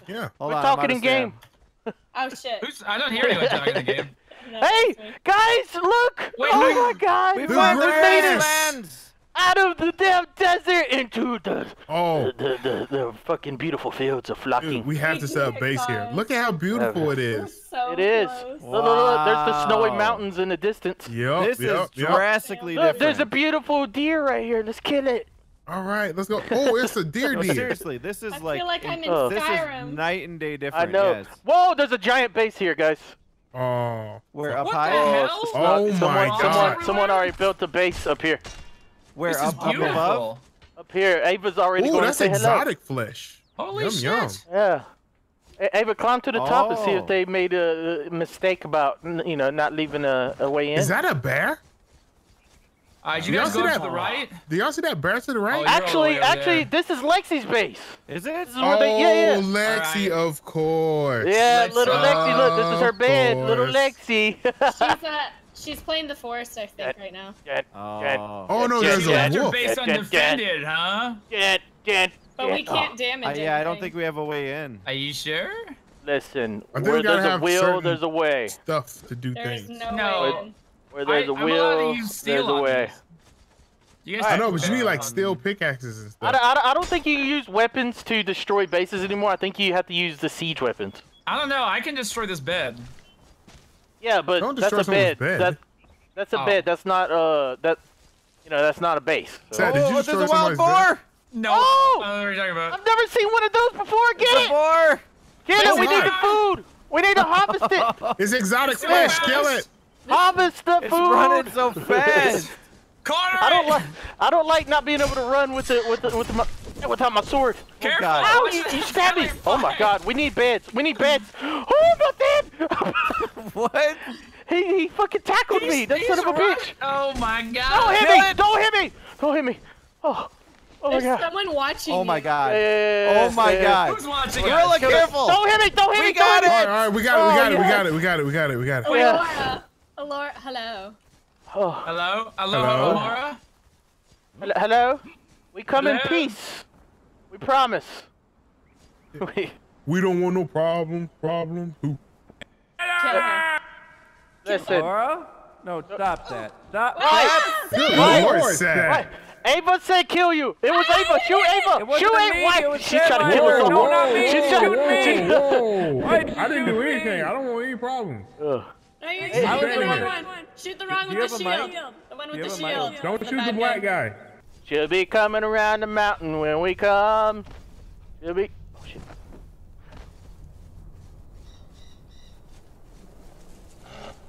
[SPEAKER 6] Yeah.
[SPEAKER 7] Hold
[SPEAKER 1] We're
[SPEAKER 7] on,
[SPEAKER 1] talking in game.
[SPEAKER 5] Oh shit.
[SPEAKER 8] Who's, I don't hear anyone talking in game.
[SPEAKER 5] No,
[SPEAKER 1] Hey, guys, look!
[SPEAKER 8] Wait,
[SPEAKER 1] oh
[SPEAKER 8] wait.
[SPEAKER 1] my god!
[SPEAKER 7] We
[SPEAKER 6] The
[SPEAKER 7] found the
[SPEAKER 6] grass.
[SPEAKER 7] Grasslands!
[SPEAKER 1] Out of the damn desert into the
[SPEAKER 6] Oh,
[SPEAKER 1] the, the, the fucking beautiful fields of flocking.
[SPEAKER 6] dude, we have to set up base here. Look at how beautiful it
[SPEAKER 5] We're
[SPEAKER 6] is.
[SPEAKER 5] so
[SPEAKER 1] it is.
[SPEAKER 5] close.
[SPEAKER 1] Look, look, look, there's the snowy mountains in the distance.
[SPEAKER 6] Yep.
[SPEAKER 7] This
[SPEAKER 6] yep,
[SPEAKER 7] is
[SPEAKER 6] yep.
[SPEAKER 7] drastically
[SPEAKER 1] Look,
[SPEAKER 7] different.
[SPEAKER 1] there's a beautiful deer right here. Let's kill it.
[SPEAKER 6] All right, let's go. Oh, it's a deer
[SPEAKER 7] No,
[SPEAKER 6] deer.
[SPEAKER 7] seriously, this is
[SPEAKER 5] I
[SPEAKER 7] like,
[SPEAKER 5] feel like I'm in
[SPEAKER 1] Oh.
[SPEAKER 7] this is night and day different.
[SPEAKER 1] I know.
[SPEAKER 7] Yes.
[SPEAKER 1] Whoa, there's a giant base here, guys.
[SPEAKER 6] Oh,
[SPEAKER 7] We're up
[SPEAKER 8] What the
[SPEAKER 7] high.
[SPEAKER 8] hell?
[SPEAKER 1] it's
[SPEAKER 6] Oh my
[SPEAKER 1] someone,
[SPEAKER 6] God.
[SPEAKER 1] Someone, someone already built a base up here.
[SPEAKER 7] We're
[SPEAKER 8] This is
[SPEAKER 7] up, up above.
[SPEAKER 1] Up here, Ava's already
[SPEAKER 6] Ooh,
[SPEAKER 1] going to
[SPEAKER 6] that's
[SPEAKER 1] say hello.
[SPEAKER 6] exotic flesh.
[SPEAKER 8] Holy
[SPEAKER 6] yum
[SPEAKER 8] shit.
[SPEAKER 6] yum.
[SPEAKER 1] Yeah. Ava, climb to the top and see
[SPEAKER 7] Oh.
[SPEAKER 1] if they made a a mistake about, you know, not leaving a, a way in.
[SPEAKER 6] Is that a bear?
[SPEAKER 8] Alright, you
[SPEAKER 6] Y'all
[SPEAKER 8] guys
[SPEAKER 6] see
[SPEAKER 8] go to the right?
[SPEAKER 6] Do y'all see that bear to the right?
[SPEAKER 8] Oh, you're the
[SPEAKER 1] actually, actually,
[SPEAKER 8] there.
[SPEAKER 1] this is Lexi's base.
[SPEAKER 7] Is it?
[SPEAKER 1] This is where they, yeah,
[SPEAKER 6] Oh,
[SPEAKER 1] yeah.
[SPEAKER 6] Lexi,
[SPEAKER 8] Alright.
[SPEAKER 6] of course.
[SPEAKER 1] Yeah,
[SPEAKER 8] Lexi.
[SPEAKER 1] little Lexi, look, this is her
[SPEAKER 6] Of
[SPEAKER 1] bed, little. Lexi.
[SPEAKER 5] She's uh, she's playing the forest, I think, right now.
[SPEAKER 1] get,
[SPEAKER 7] Oh.
[SPEAKER 6] Oh no,
[SPEAKER 1] Yeah,
[SPEAKER 6] there's
[SPEAKER 8] You
[SPEAKER 6] a
[SPEAKER 8] left your
[SPEAKER 6] wolf.
[SPEAKER 8] base
[SPEAKER 1] Get, get,
[SPEAKER 8] undefended, huh?
[SPEAKER 1] get, Dan,
[SPEAKER 5] But we can't damage
[SPEAKER 7] Uh, yeah, I don't think we have a way in.
[SPEAKER 8] Are you sure?
[SPEAKER 1] oh, listen, where there's a
[SPEAKER 6] have
[SPEAKER 1] will, there's a way.
[SPEAKER 6] Stuff to do
[SPEAKER 5] There's
[SPEAKER 6] things.
[SPEAKER 5] no,
[SPEAKER 8] No.
[SPEAKER 5] way.
[SPEAKER 1] Where there's a
[SPEAKER 8] I, I'm
[SPEAKER 1] will, there's a way.
[SPEAKER 8] these. You guys
[SPEAKER 6] I know, but you need like
[SPEAKER 8] on-
[SPEAKER 6] steel pickaxes and
[SPEAKER 1] I
[SPEAKER 6] stuff.
[SPEAKER 1] don't, I, don't, I don't think you use weapons to destroy bases anymore. I think you have to use the siege weapons.
[SPEAKER 8] I don't know. I can destroy this bed.
[SPEAKER 1] Yeah, but
[SPEAKER 6] Don't
[SPEAKER 1] that's a
[SPEAKER 6] someone's
[SPEAKER 1] bed.
[SPEAKER 6] bed.
[SPEAKER 1] That, that's a
[SPEAKER 8] Oh.
[SPEAKER 1] bed. That's not uh that. You know, that's not a base. So.
[SPEAKER 6] Sad, did you
[SPEAKER 7] oh,
[SPEAKER 6] destroy
[SPEAKER 7] there's a wild
[SPEAKER 6] somebody's bed?
[SPEAKER 7] boar!
[SPEAKER 8] No.
[SPEAKER 1] Oh!
[SPEAKER 8] I don't know what you're talking about.
[SPEAKER 1] I've never seen one of those before. Get
[SPEAKER 7] There's a
[SPEAKER 1] it!
[SPEAKER 7] boar!
[SPEAKER 1] Get it!
[SPEAKER 6] That's
[SPEAKER 1] We need the food. We need to harvest it.
[SPEAKER 6] It's exotic
[SPEAKER 8] It's
[SPEAKER 6] flesh.
[SPEAKER 8] my
[SPEAKER 6] Kill it.
[SPEAKER 1] harvest the
[SPEAKER 7] It's
[SPEAKER 1] food.
[SPEAKER 7] running so fast!
[SPEAKER 8] Connor!
[SPEAKER 1] I don't like. I don't like not being able to run with the with the, with my without my sword.
[SPEAKER 8] Careful!
[SPEAKER 7] God.
[SPEAKER 1] Ow! You,
[SPEAKER 8] this.
[SPEAKER 1] you stabbed me. Oh my God! We need beds. We need beds. Oh my dead.
[SPEAKER 7] what?
[SPEAKER 1] he he fucking tackled me. That son of a
[SPEAKER 8] run-
[SPEAKER 1] bitch.
[SPEAKER 8] Oh my god!
[SPEAKER 1] Don't hit
[SPEAKER 7] Kill
[SPEAKER 1] me! Don't hit me! Don't hit me! Oh, oh my god!
[SPEAKER 5] someone watching
[SPEAKER 7] Oh my god.
[SPEAKER 1] Yes,
[SPEAKER 7] Oh my
[SPEAKER 1] yes.
[SPEAKER 7] god.
[SPEAKER 8] Who's watching
[SPEAKER 7] Gorilla,
[SPEAKER 8] us?
[SPEAKER 7] careful!
[SPEAKER 1] Don't hit me! Don't hit
[SPEAKER 7] We
[SPEAKER 1] me!
[SPEAKER 7] got it.
[SPEAKER 6] All right, all right, we got it, we
[SPEAKER 1] Oh,
[SPEAKER 6] got it, we
[SPEAKER 1] yeah.
[SPEAKER 6] got it, we got it, we got it, we got it, we got it.
[SPEAKER 5] Alora. Alora, hello.
[SPEAKER 1] Oh,
[SPEAKER 8] Hello? Hello,
[SPEAKER 6] Hello?
[SPEAKER 1] Hello, hello? We come in peace. We promise. We,
[SPEAKER 6] We don't want no problem, problem. Who?
[SPEAKER 5] Kill
[SPEAKER 1] listen.
[SPEAKER 3] Laura? No, stop that. Stop
[SPEAKER 1] Right.
[SPEAKER 6] Good
[SPEAKER 1] Right.
[SPEAKER 6] lord,
[SPEAKER 1] Right. Ava said kill you. It was Ava. Shoot Ava.
[SPEAKER 3] It
[SPEAKER 1] Shoot
[SPEAKER 3] me,
[SPEAKER 1] Ava. Why? She's trying to kill us all.
[SPEAKER 3] no, not me.
[SPEAKER 1] She's trying
[SPEAKER 3] Shoot me.
[SPEAKER 6] Whoa. I didn't do anything. I don't want any problems.
[SPEAKER 1] Ugh.
[SPEAKER 5] No, you're
[SPEAKER 1] Hey,
[SPEAKER 5] shooting the wrong one. Shoot the wrong
[SPEAKER 3] Do
[SPEAKER 5] with the shield. The one with the
[SPEAKER 3] have a mic?
[SPEAKER 5] shield.
[SPEAKER 6] Don't shoot the
[SPEAKER 5] bad
[SPEAKER 6] black guy.
[SPEAKER 1] She'll be coming around the mountain when we come. She'll be. Oh shit.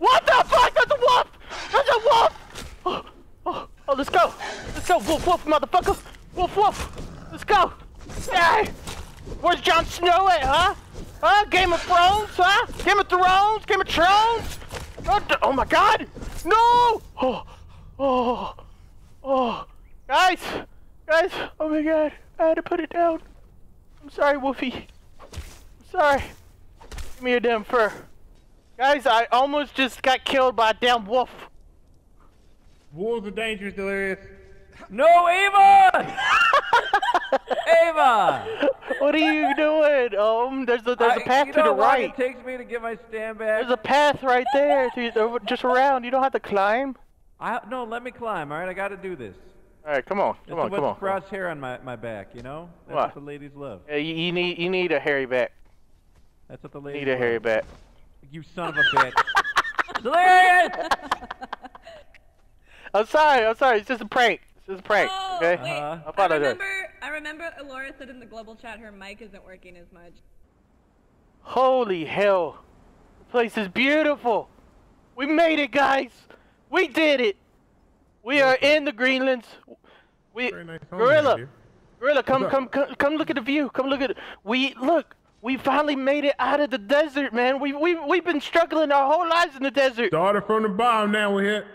[SPEAKER 1] What the fuck? That's a wolf! That's a wolf! Oh, oh, oh, let's go. Let's go, wolf, wolf, motherfucker. Wolf, wolf. Let's go. Hey! Where's Jon Snow at, huh? Huh? Game of Thrones, huh? Game of Thrones? Game of Thrones? Oh, oh my god! No! Oh, oh, oh. Guys! Guys! Oh my god. I had to put it down. I'm sorry, Wolfie. I'm sorry. Give me your damn fur. Guys, I almost just got killed by a damn wolf.
[SPEAKER 6] Wolves are dangerous, Delirious.
[SPEAKER 3] No, Ava! Ava!
[SPEAKER 1] What are you doing? Um, there's a there's a
[SPEAKER 3] I-
[SPEAKER 1] path
[SPEAKER 3] you
[SPEAKER 1] to the right.
[SPEAKER 3] it takes me to get my stand back?
[SPEAKER 1] There's a path right there, to, just around. You don't have to climb.
[SPEAKER 3] I, no, let me climb, all right? I got to do this.
[SPEAKER 1] All right, come on, come
[SPEAKER 3] It's
[SPEAKER 1] come on,
[SPEAKER 3] what's
[SPEAKER 1] come on.
[SPEAKER 3] cross hair on my, my back, you know? That's
[SPEAKER 1] What?
[SPEAKER 3] what, the ladies love.
[SPEAKER 1] Yeah, you, you need you need a hairy back.
[SPEAKER 3] That's what the
[SPEAKER 1] You
[SPEAKER 3] ladies
[SPEAKER 1] need a hairy
[SPEAKER 3] love.
[SPEAKER 1] back.
[SPEAKER 3] You son of a bitch. Delirious!
[SPEAKER 1] I'm sorry. I'm sorry. It's just a prank. It's just a prank.
[SPEAKER 9] Oh,
[SPEAKER 1] okay.
[SPEAKER 9] wait.
[SPEAKER 3] Uh-huh.
[SPEAKER 1] I
[SPEAKER 9] I
[SPEAKER 1] apologize.
[SPEAKER 9] remember, I remember Alora said in the global chat her mic isn't working as much.
[SPEAKER 1] Holy hell! The place is beautiful. We made it, guys. We did it. We are in the Greenlands. We
[SPEAKER 6] Very nice home
[SPEAKER 1] gorilla. Gorilla, come, come, come, come! Look at the view. Come look at it. We look. We finally made it out of the desert, man. We we we've been struggling our whole lives in the desert.
[SPEAKER 6] Started from the bottom, now we're here.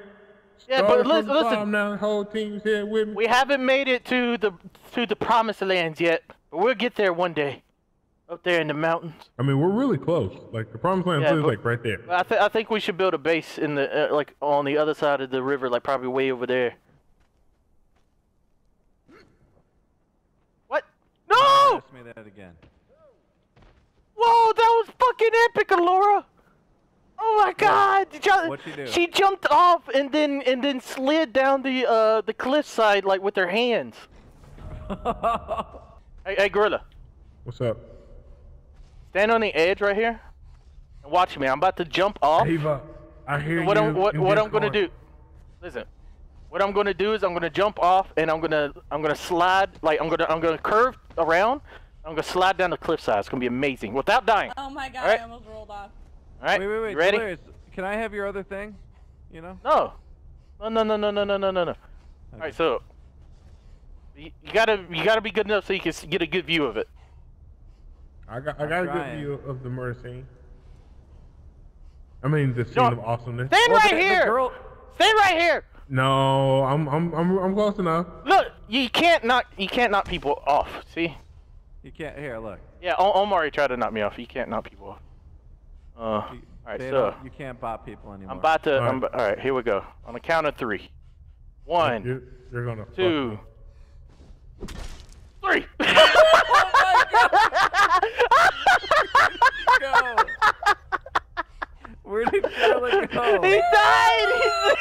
[SPEAKER 1] Yeah,
[SPEAKER 6] Started
[SPEAKER 1] but listen, listen.
[SPEAKER 6] now the whole team's here with me.
[SPEAKER 1] We haven't made it to the to the promised lands yet, but we'll get there one day. Up there in the mountains.
[SPEAKER 6] I mean, we're really close. Like, the promised land
[SPEAKER 1] Yeah,
[SPEAKER 6] is like right there.
[SPEAKER 1] I th- I think we should build a base in the uh, like on the other side of the river, like probably way over there. What? No!
[SPEAKER 3] Ask me that again.
[SPEAKER 1] Whoa, that was fucking epic, Alora. Oh my God! Did y'all-
[SPEAKER 3] What'd she do?
[SPEAKER 1] She jumped off and then and then slid down the uh the cliffside like with her hands. hey, hey, gorilla,
[SPEAKER 6] What's up?
[SPEAKER 1] stand on the edge right here and watch me. I'm about to jump off.
[SPEAKER 6] Ava, I hear
[SPEAKER 1] what
[SPEAKER 6] you.
[SPEAKER 1] I'm what, what I'm gonna do? Listen, what I'm gonna do is I'm gonna jump off and I'm gonna I'm gonna slide like I'm gonna I'm gonna curve around. I'm gonna slide down the cliffside. It's gonna be amazing without dying.
[SPEAKER 9] Oh my god,
[SPEAKER 1] right?
[SPEAKER 9] I almost rolled off.
[SPEAKER 1] All right,
[SPEAKER 3] wait, wait, wait.
[SPEAKER 1] You ready?
[SPEAKER 3] Hilarious. Can I have your other thing? You know?
[SPEAKER 1] No. No, no, no, no, no, no, no, no. Okay. All right, so you, gotta you gotta be good enough so you can get a good view of it.
[SPEAKER 6] I got I got a good view of the murder scene. I mean the scene
[SPEAKER 1] Don't,
[SPEAKER 6] of awesomeness.
[SPEAKER 1] Stand
[SPEAKER 3] well,
[SPEAKER 1] right
[SPEAKER 3] the,
[SPEAKER 1] here.
[SPEAKER 3] The girl...
[SPEAKER 1] Stand right here.
[SPEAKER 6] No, I'm I'm I'm I'm close enough.
[SPEAKER 1] Look, you can't knock you can't knock people off. See.
[SPEAKER 3] You can't. Here, look.
[SPEAKER 1] Yeah, o- Omari tried to knock me off. You can't knock people off. Uh, all
[SPEAKER 3] You,
[SPEAKER 1] right, so.
[SPEAKER 3] you can't bot people anymore.
[SPEAKER 1] I'm about to.
[SPEAKER 6] Alright.
[SPEAKER 1] I'm, all right, here we go. On the count of three. One,
[SPEAKER 6] You're, you're gonna. fuck
[SPEAKER 1] two,
[SPEAKER 6] me.
[SPEAKER 1] three.
[SPEAKER 3] Go. Where did
[SPEAKER 1] he
[SPEAKER 3] go?
[SPEAKER 1] died. He's,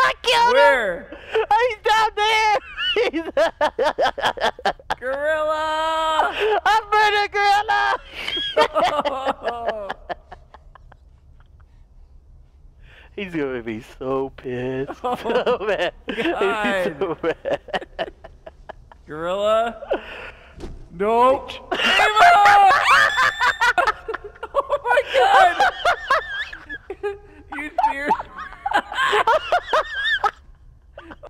[SPEAKER 1] I killed him.
[SPEAKER 3] Where?
[SPEAKER 1] Oh, he's down there. He's,
[SPEAKER 3] Gorilla!
[SPEAKER 1] I murdered Gorilla.
[SPEAKER 3] Oh.
[SPEAKER 1] He's gonna be so pissed.
[SPEAKER 3] Oh,
[SPEAKER 1] so mad.
[SPEAKER 3] God.
[SPEAKER 1] He's so mad.
[SPEAKER 3] Gorilla? Nope. oh my god! You serious?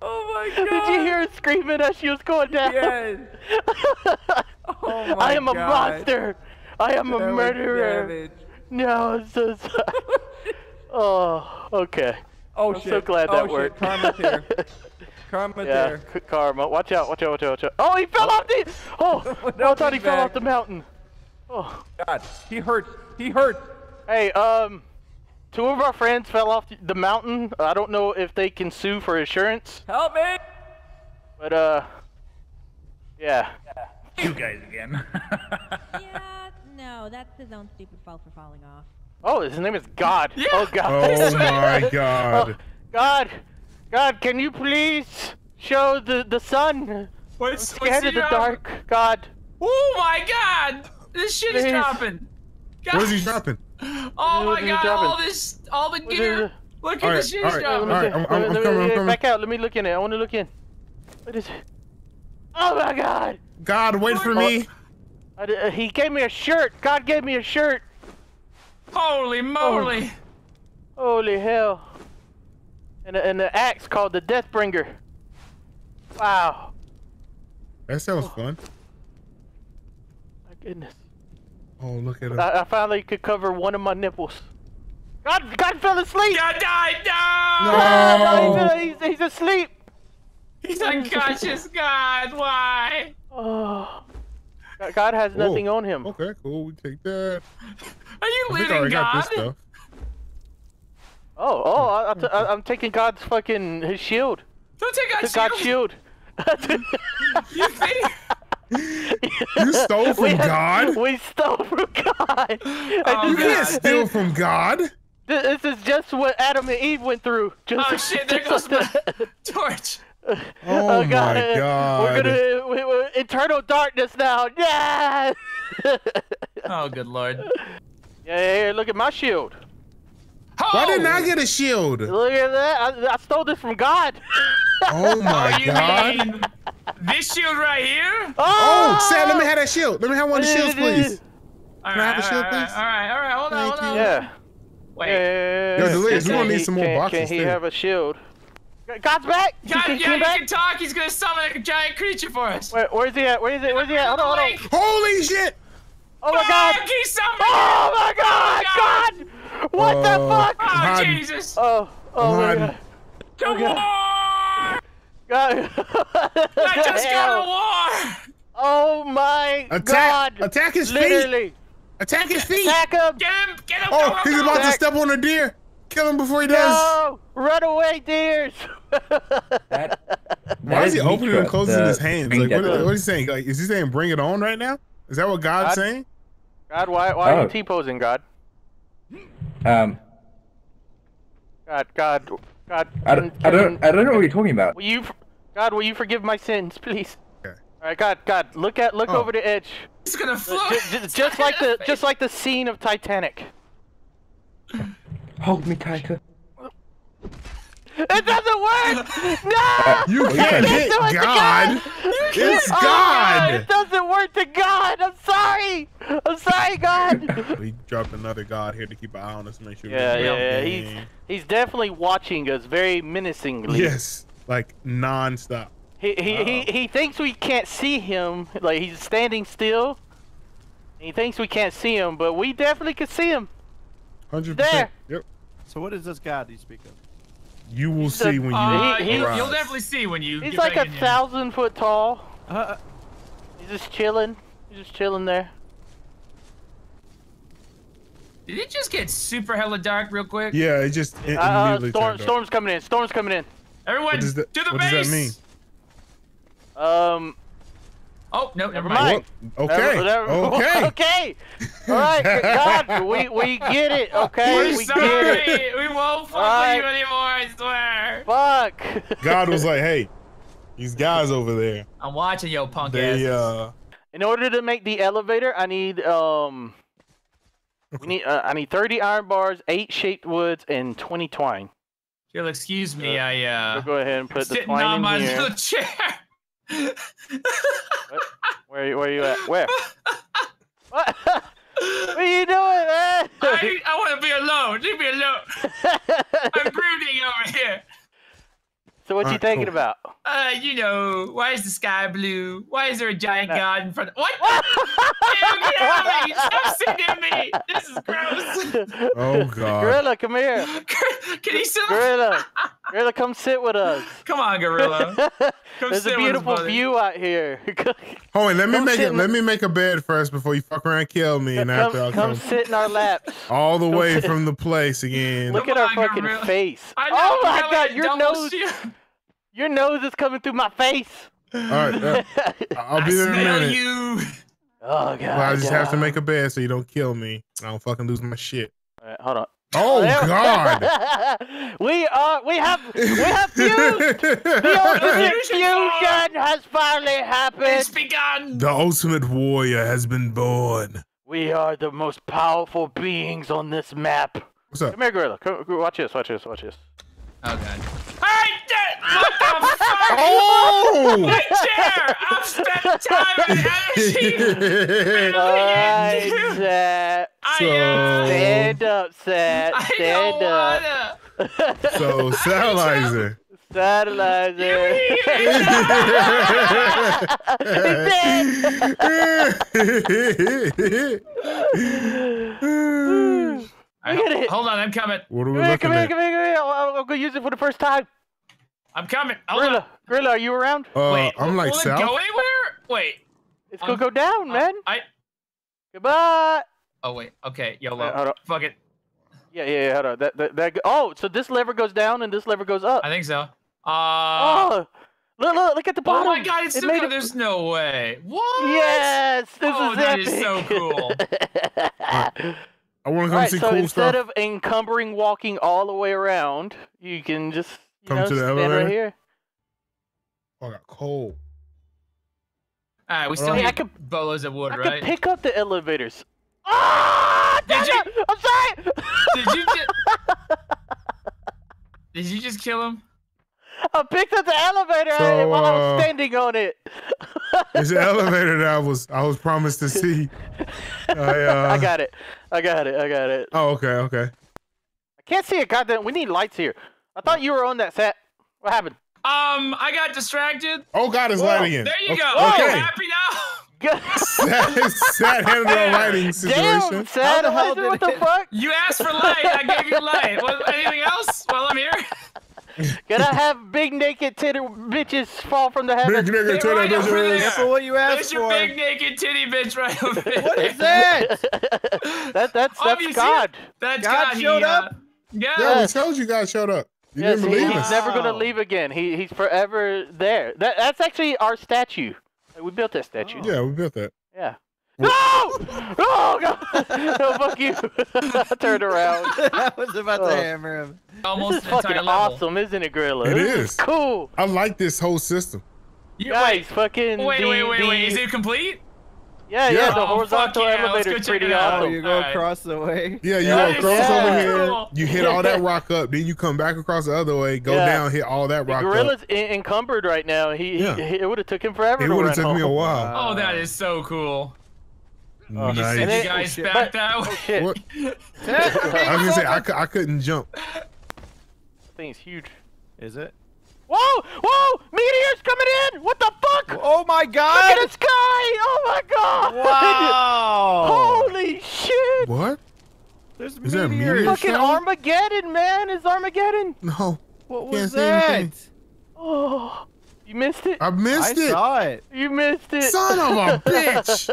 [SPEAKER 3] oh my god!
[SPEAKER 1] Did you hear her screaming as she was going down?
[SPEAKER 3] Yes. Oh my
[SPEAKER 1] I am a monster. I am a
[SPEAKER 3] That was
[SPEAKER 1] murderer. No, I'm so sorry. oh, okay.
[SPEAKER 3] Oh
[SPEAKER 1] I'm
[SPEAKER 3] shit.
[SPEAKER 1] so glad
[SPEAKER 3] oh,
[SPEAKER 1] that
[SPEAKER 3] shit.
[SPEAKER 1] worked.
[SPEAKER 3] Karma's here. Karma's
[SPEAKER 1] yeah,
[SPEAKER 3] here.
[SPEAKER 1] c- karma. Watch out, watch out, watch out, watch out. Oh, he fell off the. Oh,
[SPEAKER 3] No,
[SPEAKER 1] I thought he
[SPEAKER 3] he's
[SPEAKER 1] fell off the mountain. Oh,
[SPEAKER 3] God, he hurts. He hurts.
[SPEAKER 1] hey, um, two of our friends fell off the- the mountain. I don't know if they can sue for insurance,
[SPEAKER 3] Help me!
[SPEAKER 1] but uh, yeah.
[SPEAKER 4] You guys again.
[SPEAKER 10] Yeah, no, that's his own stupid fault for falling off.
[SPEAKER 1] Oh, his name is God.
[SPEAKER 8] Yeah.
[SPEAKER 1] Oh God.
[SPEAKER 6] Oh my god.
[SPEAKER 1] God, God, can you please show the the sun?
[SPEAKER 8] What's,
[SPEAKER 1] I'm scared of the dark. God.
[SPEAKER 8] Oh my god! This shit is dropping. God.
[SPEAKER 6] What is he dropping?
[SPEAKER 8] Oh my god!
[SPEAKER 1] dropping?
[SPEAKER 8] All this, all the gear. Look at
[SPEAKER 6] Alright,
[SPEAKER 8] the shit is
[SPEAKER 6] alright,
[SPEAKER 8] dropping.
[SPEAKER 6] alright, I'm- I'm-
[SPEAKER 1] Let me-
[SPEAKER 6] I'm coming, I'm coming.
[SPEAKER 1] Back out. Let me look in it. I want to look in. What is it? Oh my God!
[SPEAKER 6] God, wait for me.
[SPEAKER 1] I uh, he gave me a shirt. God gave me a shirt.
[SPEAKER 8] Holy moly!
[SPEAKER 1] Holy hell! And a, and the axe called the Deathbringer. Wow.
[SPEAKER 6] That sounds fun.
[SPEAKER 1] My goodness.
[SPEAKER 6] Oh, look at him.
[SPEAKER 1] I, I finally could cover one of my nipples. God, God fell asleep.
[SPEAKER 8] God died! No!
[SPEAKER 1] Ah,
[SPEAKER 6] No.
[SPEAKER 1] no, he's, he's, he's asleep.
[SPEAKER 8] He's unconscious. God, why?
[SPEAKER 1] Oh. God- God has nothing on him.
[SPEAKER 6] Okay, cool. We take that.
[SPEAKER 8] Are you
[SPEAKER 6] I think I
[SPEAKER 8] leaving God?
[SPEAKER 6] this stuff.
[SPEAKER 1] Oh, oh, I, I t- I, I'm taking God's fucking his shield.
[SPEAKER 8] Don't take
[SPEAKER 1] The
[SPEAKER 8] out
[SPEAKER 1] God's shield.
[SPEAKER 8] You think?
[SPEAKER 6] You stole from
[SPEAKER 1] we had-
[SPEAKER 6] God?
[SPEAKER 1] We stole from God.
[SPEAKER 8] Oh,
[SPEAKER 6] You can't steal from God.
[SPEAKER 1] this this is just what Adam and Eve went through. Just,
[SPEAKER 8] Oh shit! There goes
[SPEAKER 1] just
[SPEAKER 8] my
[SPEAKER 1] like that.
[SPEAKER 8] torch.
[SPEAKER 6] Oh, oh my god.
[SPEAKER 1] We're gonna we, we're eternal darkness now. Yeah. yeah,
[SPEAKER 8] Oh good lord.
[SPEAKER 1] yeah, yeah, look at my shield.
[SPEAKER 6] Why didn't
[SPEAKER 8] Oh!
[SPEAKER 6] I get a shield?
[SPEAKER 1] Look at that. I, I stole this from God.
[SPEAKER 6] Oh my
[SPEAKER 8] You
[SPEAKER 6] god.
[SPEAKER 8] this shield right here?
[SPEAKER 6] Oh, oh Sam, let me have that shield. Let me have one of the shields, please.
[SPEAKER 8] All
[SPEAKER 6] Can I have a shield,
[SPEAKER 8] all right,
[SPEAKER 6] please?
[SPEAKER 8] All right, all right, hold on,
[SPEAKER 6] Thank
[SPEAKER 8] hold on.
[SPEAKER 6] you.
[SPEAKER 1] Yeah.
[SPEAKER 8] Wait.
[SPEAKER 1] Yeah.
[SPEAKER 6] Yo, Delirious,
[SPEAKER 8] we gonna
[SPEAKER 6] need
[SPEAKER 1] Can
[SPEAKER 6] some
[SPEAKER 1] he-
[SPEAKER 6] more
[SPEAKER 1] can,
[SPEAKER 6] boxes,
[SPEAKER 1] Can he
[SPEAKER 6] too.
[SPEAKER 1] have a shield? God's back. He
[SPEAKER 8] God,
[SPEAKER 1] came
[SPEAKER 8] yeah, he
[SPEAKER 1] back?
[SPEAKER 8] can talk. He's gonna summon a giant creature for us.
[SPEAKER 1] Where, where's he at? Where is it? Where's he at? Hold on, hold on.
[SPEAKER 6] Holy shit!
[SPEAKER 1] Oh my God!
[SPEAKER 8] Fuck, He
[SPEAKER 1] oh,
[SPEAKER 8] oh
[SPEAKER 1] my God! God! What the
[SPEAKER 6] Oh.
[SPEAKER 1] fuck?
[SPEAKER 8] Oh
[SPEAKER 6] hiding.
[SPEAKER 8] Jesus!
[SPEAKER 1] Oh, oh my God!
[SPEAKER 8] To
[SPEAKER 1] okay.
[SPEAKER 8] war!
[SPEAKER 1] God!
[SPEAKER 8] Let us go
[SPEAKER 1] Hell.
[SPEAKER 8] to war!
[SPEAKER 1] Oh my
[SPEAKER 6] Attack!
[SPEAKER 1] God!
[SPEAKER 6] Attack his feet!
[SPEAKER 1] Literally,
[SPEAKER 6] Attack his feet!
[SPEAKER 1] attack him!
[SPEAKER 8] Get him! Get him!
[SPEAKER 6] Oh,
[SPEAKER 8] go,
[SPEAKER 6] he's
[SPEAKER 8] go,
[SPEAKER 6] about
[SPEAKER 8] go.
[SPEAKER 6] to step on a deer. Kill him before he does.
[SPEAKER 1] No! Run away, deers!
[SPEAKER 6] Why is he opening and closing his hands? Like, what, what is he saying? Like, is he saying bring it on right now? Is that what God's
[SPEAKER 1] God-
[SPEAKER 6] saying?
[SPEAKER 1] God, why, why are
[SPEAKER 2] Oh.
[SPEAKER 1] you T-posing, God?
[SPEAKER 2] Um,
[SPEAKER 1] God, God, God.
[SPEAKER 2] I don't, I don't, I don't know what you're talking about.
[SPEAKER 1] Will you, God, will you forgive my sins, please?
[SPEAKER 6] Okay.
[SPEAKER 1] All right, God, God, look at, look
[SPEAKER 6] Oh.
[SPEAKER 1] over the edge.
[SPEAKER 8] He's gonna float.
[SPEAKER 1] Just, just, just like the, just like the scene of Titanic.
[SPEAKER 2] Hold me tighter.
[SPEAKER 1] It doesn't work! No!
[SPEAKER 6] You
[SPEAKER 2] you
[SPEAKER 6] can't
[SPEAKER 2] can't
[SPEAKER 6] hit
[SPEAKER 1] do it to
[SPEAKER 6] God. It's
[SPEAKER 1] Oh,
[SPEAKER 6] God.
[SPEAKER 1] it doesn't work to God. I'm sorry. I'm sorry, God.
[SPEAKER 6] We dropped another God here to keep an eye on us, make sure. we
[SPEAKER 1] yeah,
[SPEAKER 6] don't
[SPEAKER 1] yeah, yeah. He's he's definitely watching us very menacingly.
[SPEAKER 6] Yes, like non-stop.
[SPEAKER 1] He he, he he thinks we can't see him. Like he's standing still. He thinks we can't see him, but we definitely can see him.
[SPEAKER 6] Hundred
[SPEAKER 1] There.
[SPEAKER 6] percent. Yep.
[SPEAKER 7] So what is this god you speak of?
[SPEAKER 6] You will
[SPEAKER 1] the-
[SPEAKER 6] see when you
[SPEAKER 8] Uh,
[SPEAKER 1] He- he-
[SPEAKER 8] you'll,
[SPEAKER 6] arrive.
[SPEAKER 8] you'll definitely see when you.
[SPEAKER 1] He's
[SPEAKER 8] get
[SPEAKER 1] like
[SPEAKER 8] back
[SPEAKER 1] a
[SPEAKER 8] in here.
[SPEAKER 1] thousand foot tall.
[SPEAKER 7] Uh,
[SPEAKER 1] He's just chilling. He's just chilling there.
[SPEAKER 8] Did it just get super hella dark real quick?
[SPEAKER 6] Yeah, it just it
[SPEAKER 1] Uh, uh,
[SPEAKER 6] immediately
[SPEAKER 1] storm,
[SPEAKER 6] turned
[SPEAKER 1] storm's coming in. Storm's coming in.
[SPEAKER 8] Everyone,
[SPEAKER 6] What does that-
[SPEAKER 8] to the
[SPEAKER 6] what does
[SPEAKER 8] base.
[SPEAKER 6] that mean?
[SPEAKER 1] Um,
[SPEAKER 8] Oh no,
[SPEAKER 1] Never
[SPEAKER 8] never mind.
[SPEAKER 1] mind.
[SPEAKER 6] Okay.
[SPEAKER 1] Never- never-
[SPEAKER 6] Okay.
[SPEAKER 1] okay. All right. God, we we get it. Okay.
[SPEAKER 8] We're
[SPEAKER 1] we
[SPEAKER 8] sorry.
[SPEAKER 1] get it.
[SPEAKER 8] We won't fuck
[SPEAKER 1] Alright.
[SPEAKER 8] with you anymore. I swear.
[SPEAKER 1] Fuck.
[SPEAKER 6] God was like, hey, these guys over there,
[SPEAKER 8] I'm watching yo punk
[SPEAKER 6] they
[SPEAKER 8] asses.
[SPEAKER 6] uh,
[SPEAKER 1] In order to make the elevator, I need um. We need. Uh, I need 30 iron bars, eight shaped woods, and 20 twine.
[SPEAKER 8] You'll excuse me. I uh.
[SPEAKER 1] So go ahead and put the
[SPEAKER 8] sitting
[SPEAKER 1] twine
[SPEAKER 8] on
[SPEAKER 1] in
[SPEAKER 8] my
[SPEAKER 1] here.
[SPEAKER 8] little chair.
[SPEAKER 1] Where where you at? Where? what? what are you doing, man?
[SPEAKER 8] I, I want to be alone. Leave me alone. I'm brooding over here.
[SPEAKER 1] so what you
[SPEAKER 6] Alright,
[SPEAKER 1] thinking
[SPEAKER 6] cool.
[SPEAKER 1] about?
[SPEAKER 8] Uh, you know, why is the sky blue? Why is there a giant
[SPEAKER 1] No.
[SPEAKER 8] god in front of What? Ew, get out of me! Stop sitting at me! This is gross!
[SPEAKER 6] oh god.
[SPEAKER 1] Gorilla, come here.
[SPEAKER 8] Can he sit?
[SPEAKER 1] Gorilla, Gorilla, come sit with us.
[SPEAKER 8] Come on, gorilla. Come
[SPEAKER 1] There's
[SPEAKER 8] sit
[SPEAKER 1] a
[SPEAKER 8] with us,
[SPEAKER 1] beautiful view out here.
[SPEAKER 6] Hold on, let me
[SPEAKER 1] Come
[SPEAKER 6] make
[SPEAKER 1] sit
[SPEAKER 6] it. Let me make a bed first before you fuck around and kill me, and after
[SPEAKER 1] come,
[SPEAKER 6] I'll
[SPEAKER 1] come
[SPEAKER 6] come
[SPEAKER 1] sit in our laps.
[SPEAKER 6] all the
[SPEAKER 1] come
[SPEAKER 6] way
[SPEAKER 1] sit-
[SPEAKER 6] from the place again.
[SPEAKER 1] Look
[SPEAKER 8] Come
[SPEAKER 1] at our fucking
[SPEAKER 8] gorilla.
[SPEAKER 1] face.
[SPEAKER 8] I know,
[SPEAKER 1] oh my
[SPEAKER 8] really,
[SPEAKER 1] god, your nose,
[SPEAKER 8] shield.
[SPEAKER 1] your nose is coming through my face.
[SPEAKER 6] All right, uh, I'll
[SPEAKER 8] I
[SPEAKER 6] be there in a
[SPEAKER 8] smell
[SPEAKER 6] minute.
[SPEAKER 8] you.
[SPEAKER 1] Oh god.
[SPEAKER 6] Well, I just have to make a bed so you don't kill me. I don't fucking lose my shit.
[SPEAKER 1] Alright, hold on.
[SPEAKER 6] Oh
[SPEAKER 1] There-
[SPEAKER 6] god.
[SPEAKER 1] we are. We have. We have fused. The ultimate
[SPEAKER 8] fusion
[SPEAKER 1] fusion has finally happened.
[SPEAKER 8] It's begun.
[SPEAKER 6] the ultimate warrior has been born.
[SPEAKER 1] We are the most powerful beings on this map.
[SPEAKER 6] What's up?
[SPEAKER 1] Come here, gorilla. Come, come- watch this. Watch this. Watch this.
[SPEAKER 8] Oh god. Hey, da- what the fuck?
[SPEAKER 6] Oh!
[SPEAKER 8] My chair! I've spent time and energy.
[SPEAKER 1] Alright,
[SPEAKER 8] Dude,
[SPEAKER 1] Sat.
[SPEAKER 8] I, uh,
[SPEAKER 1] Stand up, Sat.
[SPEAKER 8] I
[SPEAKER 1] Stand
[SPEAKER 8] don't
[SPEAKER 1] up.
[SPEAKER 8] wanna.
[SPEAKER 6] so Satellizer.
[SPEAKER 1] Satellizer.
[SPEAKER 8] Alright,
[SPEAKER 1] Look at it.
[SPEAKER 8] Hold on, I'm coming.
[SPEAKER 6] what are we
[SPEAKER 1] Come here,
[SPEAKER 6] looking
[SPEAKER 1] come here, come here, come here. I'll, I'll go use it for the first time.
[SPEAKER 8] I'm coming. Hold on.
[SPEAKER 1] Gorilla, Gorilla, are you around?
[SPEAKER 6] Uh,
[SPEAKER 8] Wait,
[SPEAKER 6] I'm like
[SPEAKER 8] will
[SPEAKER 6] south.
[SPEAKER 8] it go anywhere? Wait.
[SPEAKER 1] It's gonna
[SPEAKER 8] um,
[SPEAKER 1] go down,
[SPEAKER 8] uh,
[SPEAKER 1] man.
[SPEAKER 8] I.
[SPEAKER 1] Goodbye.
[SPEAKER 8] Oh wait. Okay. YOLO.
[SPEAKER 1] Wait, hold on.
[SPEAKER 8] Fuck it.
[SPEAKER 1] Yeah, yeah, yeah. Hold on. That, that, that. Oh, so this lever goes down and this lever goes up.
[SPEAKER 8] I think so. Uh.
[SPEAKER 1] oh, look, look, look at the bottom.
[SPEAKER 8] oh
[SPEAKER 1] bottom.
[SPEAKER 8] my god! It's
[SPEAKER 1] it
[SPEAKER 8] still
[SPEAKER 1] made
[SPEAKER 8] go-
[SPEAKER 1] it-
[SPEAKER 8] There's no way. What?
[SPEAKER 1] Yes, this
[SPEAKER 8] Oh,
[SPEAKER 1] is
[SPEAKER 8] that
[SPEAKER 1] epic.
[SPEAKER 8] is so cool.
[SPEAKER 6] I want to come
[SPEAKER 1] Alright,
[SPEAKER 6] see
[SPEAKER 1] so
[SPEAKER 6] cool
[SPEAKER 1] instead
[SPEAKER 6] stuff.
[SPEAKER 1] of encumbering walking all the way around, you can just you
[SPEAKER 6] Come
[SPEAKER 1] know,
[SPEAKER 6] to the
[SPEAKER 1] stand
[SPEAKER 6] elevator?
[SPEAKER 1] right here.
[SPEAKER 6] oh, I got cold.
[SPEAKER 8] All right, we still
[SPEAKER 6] I
[SPEAKER 8] need
[SPEAKER 1] could-
[SPEAKER 8] bolos of wood,
[SPEAKER 1] I
[SPEAKER 8] right?
[SPEAKER 1] could pick up the elevators. Ah!
[SPEAKER 8] Did you-
[SPEAKER 1] I'm sorry.
[SPEAKER 8] Did you just? Did you just kill him?
[SPEAKER 1] I picked up the elevator
[SPEAKER 6] So,
[SPEAKER 1] while I was
[SPEAKER 6] uh,
[SPEAKER 1] standing on it.
[SPEAKER 6] It's the elevator that I was I was promised to see. I, uh,
[SPEAKER 1] I got it. I got it. I got it.
[SPEAKER 6] Oh, okay, okay.
[SPEAKER 1] I can't see it. Goddamn, we need lights here. I thought you were on that set. What happened?
[SPEAKER 8] Um, I got distracted.
[SPEAKER 6] Oh God, it's
[SPEAKER 1] Whoa,
[SPEAKER 6] lighting in.
[SPEAKER 8] There you
[SPEAKER 6] okay,
[SPEAKER 8] go. Are you
[SPEAKER 6] Okay.
[SPEAKER 8] happy now?
[SPEAKER 6] Sad, sad handled the lighting situation.
[SPEAKER 1] Damn, sad.
[SPEAKER 7] the hell
[SPEAKER 1] What the
[SPEAKER 7] it-
[SPEAKER 1] fuck?
[SPEAKER 8] You asked for light. I gave you light. What, anything else while I'm here?
[SPEAKER 1] Can I have big naked titty bitches fall from the
[SPEAKER 6] Big
[SPEAKER 1] heavens?
[SPEAKER 6] nigga,
[SPEAKER 8] Hey,
[SPEAKER 6] turn
[SPEAKER 8] right
[SPEAKER 6] that
[SPEAKER 8] over
[SPEAKER 6] bitch
[SPEAKER 8] there.
[SPEAKER 7] what you asked
[SPEAKER 8] There's your big naked titty bitch right over there.
[SPEAKER 7] What is that?
[SPEAKER 1] that that's
[SPEAKER 8] Oh,
[SPEAKER 1] that's? God.
[SPEAKER 8] That's
[SPEAKER 7] God
[SPEAKER 8] God.
[SPEAKER 7] showed
[SPEAKER 8] he, uh,
[SPEAKER 7] up?
[SPEAKER 8] Yeah.
[SPEAKER 6] Yeah, we told you guys showed up. You
[SPEAKER 1] Yes,
[SPEAKER 6] didn't
[SPEAKER 1] he-
[SPEAKER 6] believe
[SPEAKER 1] he's
[SPEAKER 6] us.
[SPEAKER 1] never gonna leave again. He he's forever there. That that's actually our statue. We built that statue.
[SPEAKER 6] Yeah, we built that.
[SPEAKER 1] Yeah. No! Oh God! No, fuck you! I turned around.
[SPEAKER 7] I was about
[SPEAKER 1] Oh.
[SPEAKER 7] to hammer him.
[SPEAKER 8] Almost
[SPEAKER 1] This is fucking
[SPEAKER 8] level.
[SPEAKER 1] awesome, isn't it, Gorilla?
[SPEAKER 6] It
[SPEAKER 1] this
[SPEAKER 6] is.
[SPEAKER 1] cool.
[SPEAKER 6] I like this whole system.
[SPEAKER 8] You-
[SPEAKER 1] Guys, fucking.
[SPEAKER 8] Wait,
[SPEAKER 1] the,
[SPEAKER 8] wait, wait,
[SPEAKER 1] the,
[SPEAKER 8] wait. Is it complete?
[SPEAKER 1] Yeah, yeah,
[SPEAKER 6] Yeah.
[SPEAKER 1] the
[SPEAKER 8] Oh,
[SPEAKER 1] horizontal
[SPEAKER 8] fuck yeah,
[SPEAKER 1] elevator
[SPEAKER 8] go
[SPEAKER 1] is pretty awesome.
[SPEAKER 7] Oh, you go
[SPEAKER 8] Alright.
[SPEAKER 7] across the way.
[SPEAKER 6] Yeah, you
[SPEAKER 8] That
[SPEAKER 6] go across
[SPEAKER 1] so
[SPEAKER 6] over here,
[SPEAKER 8] cool.
[SPEAKER 6] you hit all that rock up, then you come back across the other way, go
[SPEAKER 1] Yeah.
[SPEAKER 6] down, hit all that
[SPEAKER 1] The
[SPEAKER 6] rock up.
[SPEAKER 1] gorilla's en- encumbered right now. He,
[SPEAKER 6] Yeah.
[SPEAKER 1] he, it would have took him forever
[SPEAKER 6] It would have took me a while.
[SPEAKER 8] Oh, that is so cool.
[SPEAKER 1] Oh,
[SPEAKER 8] You
[SPEAKER 6] nice.
[SPEAKER 8] send
[SPEAKER 1] And
[SPEAKER 8] you guys
[SPEAKER 7] shit.
[SPEAKER 8] back
[SPEAKER 1] But-
[SPEAKER 8] that way.
[SPEAKER 1] Oh?
[SPEAKER 6] I was gonna say I, I couldn't jump.
[SPEAKER 1] This thing's huge.
[SPEAKER 7] Is it?
[SPEAKER 1] Whoa! Whoa! Meteors coming in! What the fuck?
[SPEAKER 7] Oh my god!
[SPEAKER 1] Look
[SPEAKER 7] god!
[SPEAKER 1] at the sky! Oh my god!
[SPEAKER 7] Wow!
[SPEAKER 1] Holy shit!
[SPEAKER 6] What?
[SPEAKER 7] There's
[SPEAKER 6] Is that
[SPEAKER 7] meteors.
[SPEAKER 6] meteors?
[SPEAKER 1] Fucking
[SPEAKER 6] show?
[SPEAKER 1] Armageddon, man! It's Armageddon!
[SPEAKER 6] No,
[SPEAKER 7] What
[SPEAKER 6] Can't
[SPEAKER 7] was that?
[SPEAKER 6] anything.
[SPEAKER 1] Oh, you missed it.
[SPEAKER 6] I
[SPEAKER 7] I
[SPEAKER 6] missed it.
[SPEAKER 7] saw it.
[SPEAKER 1] You missed it.
[SPEAKER 6] Son of a bitch!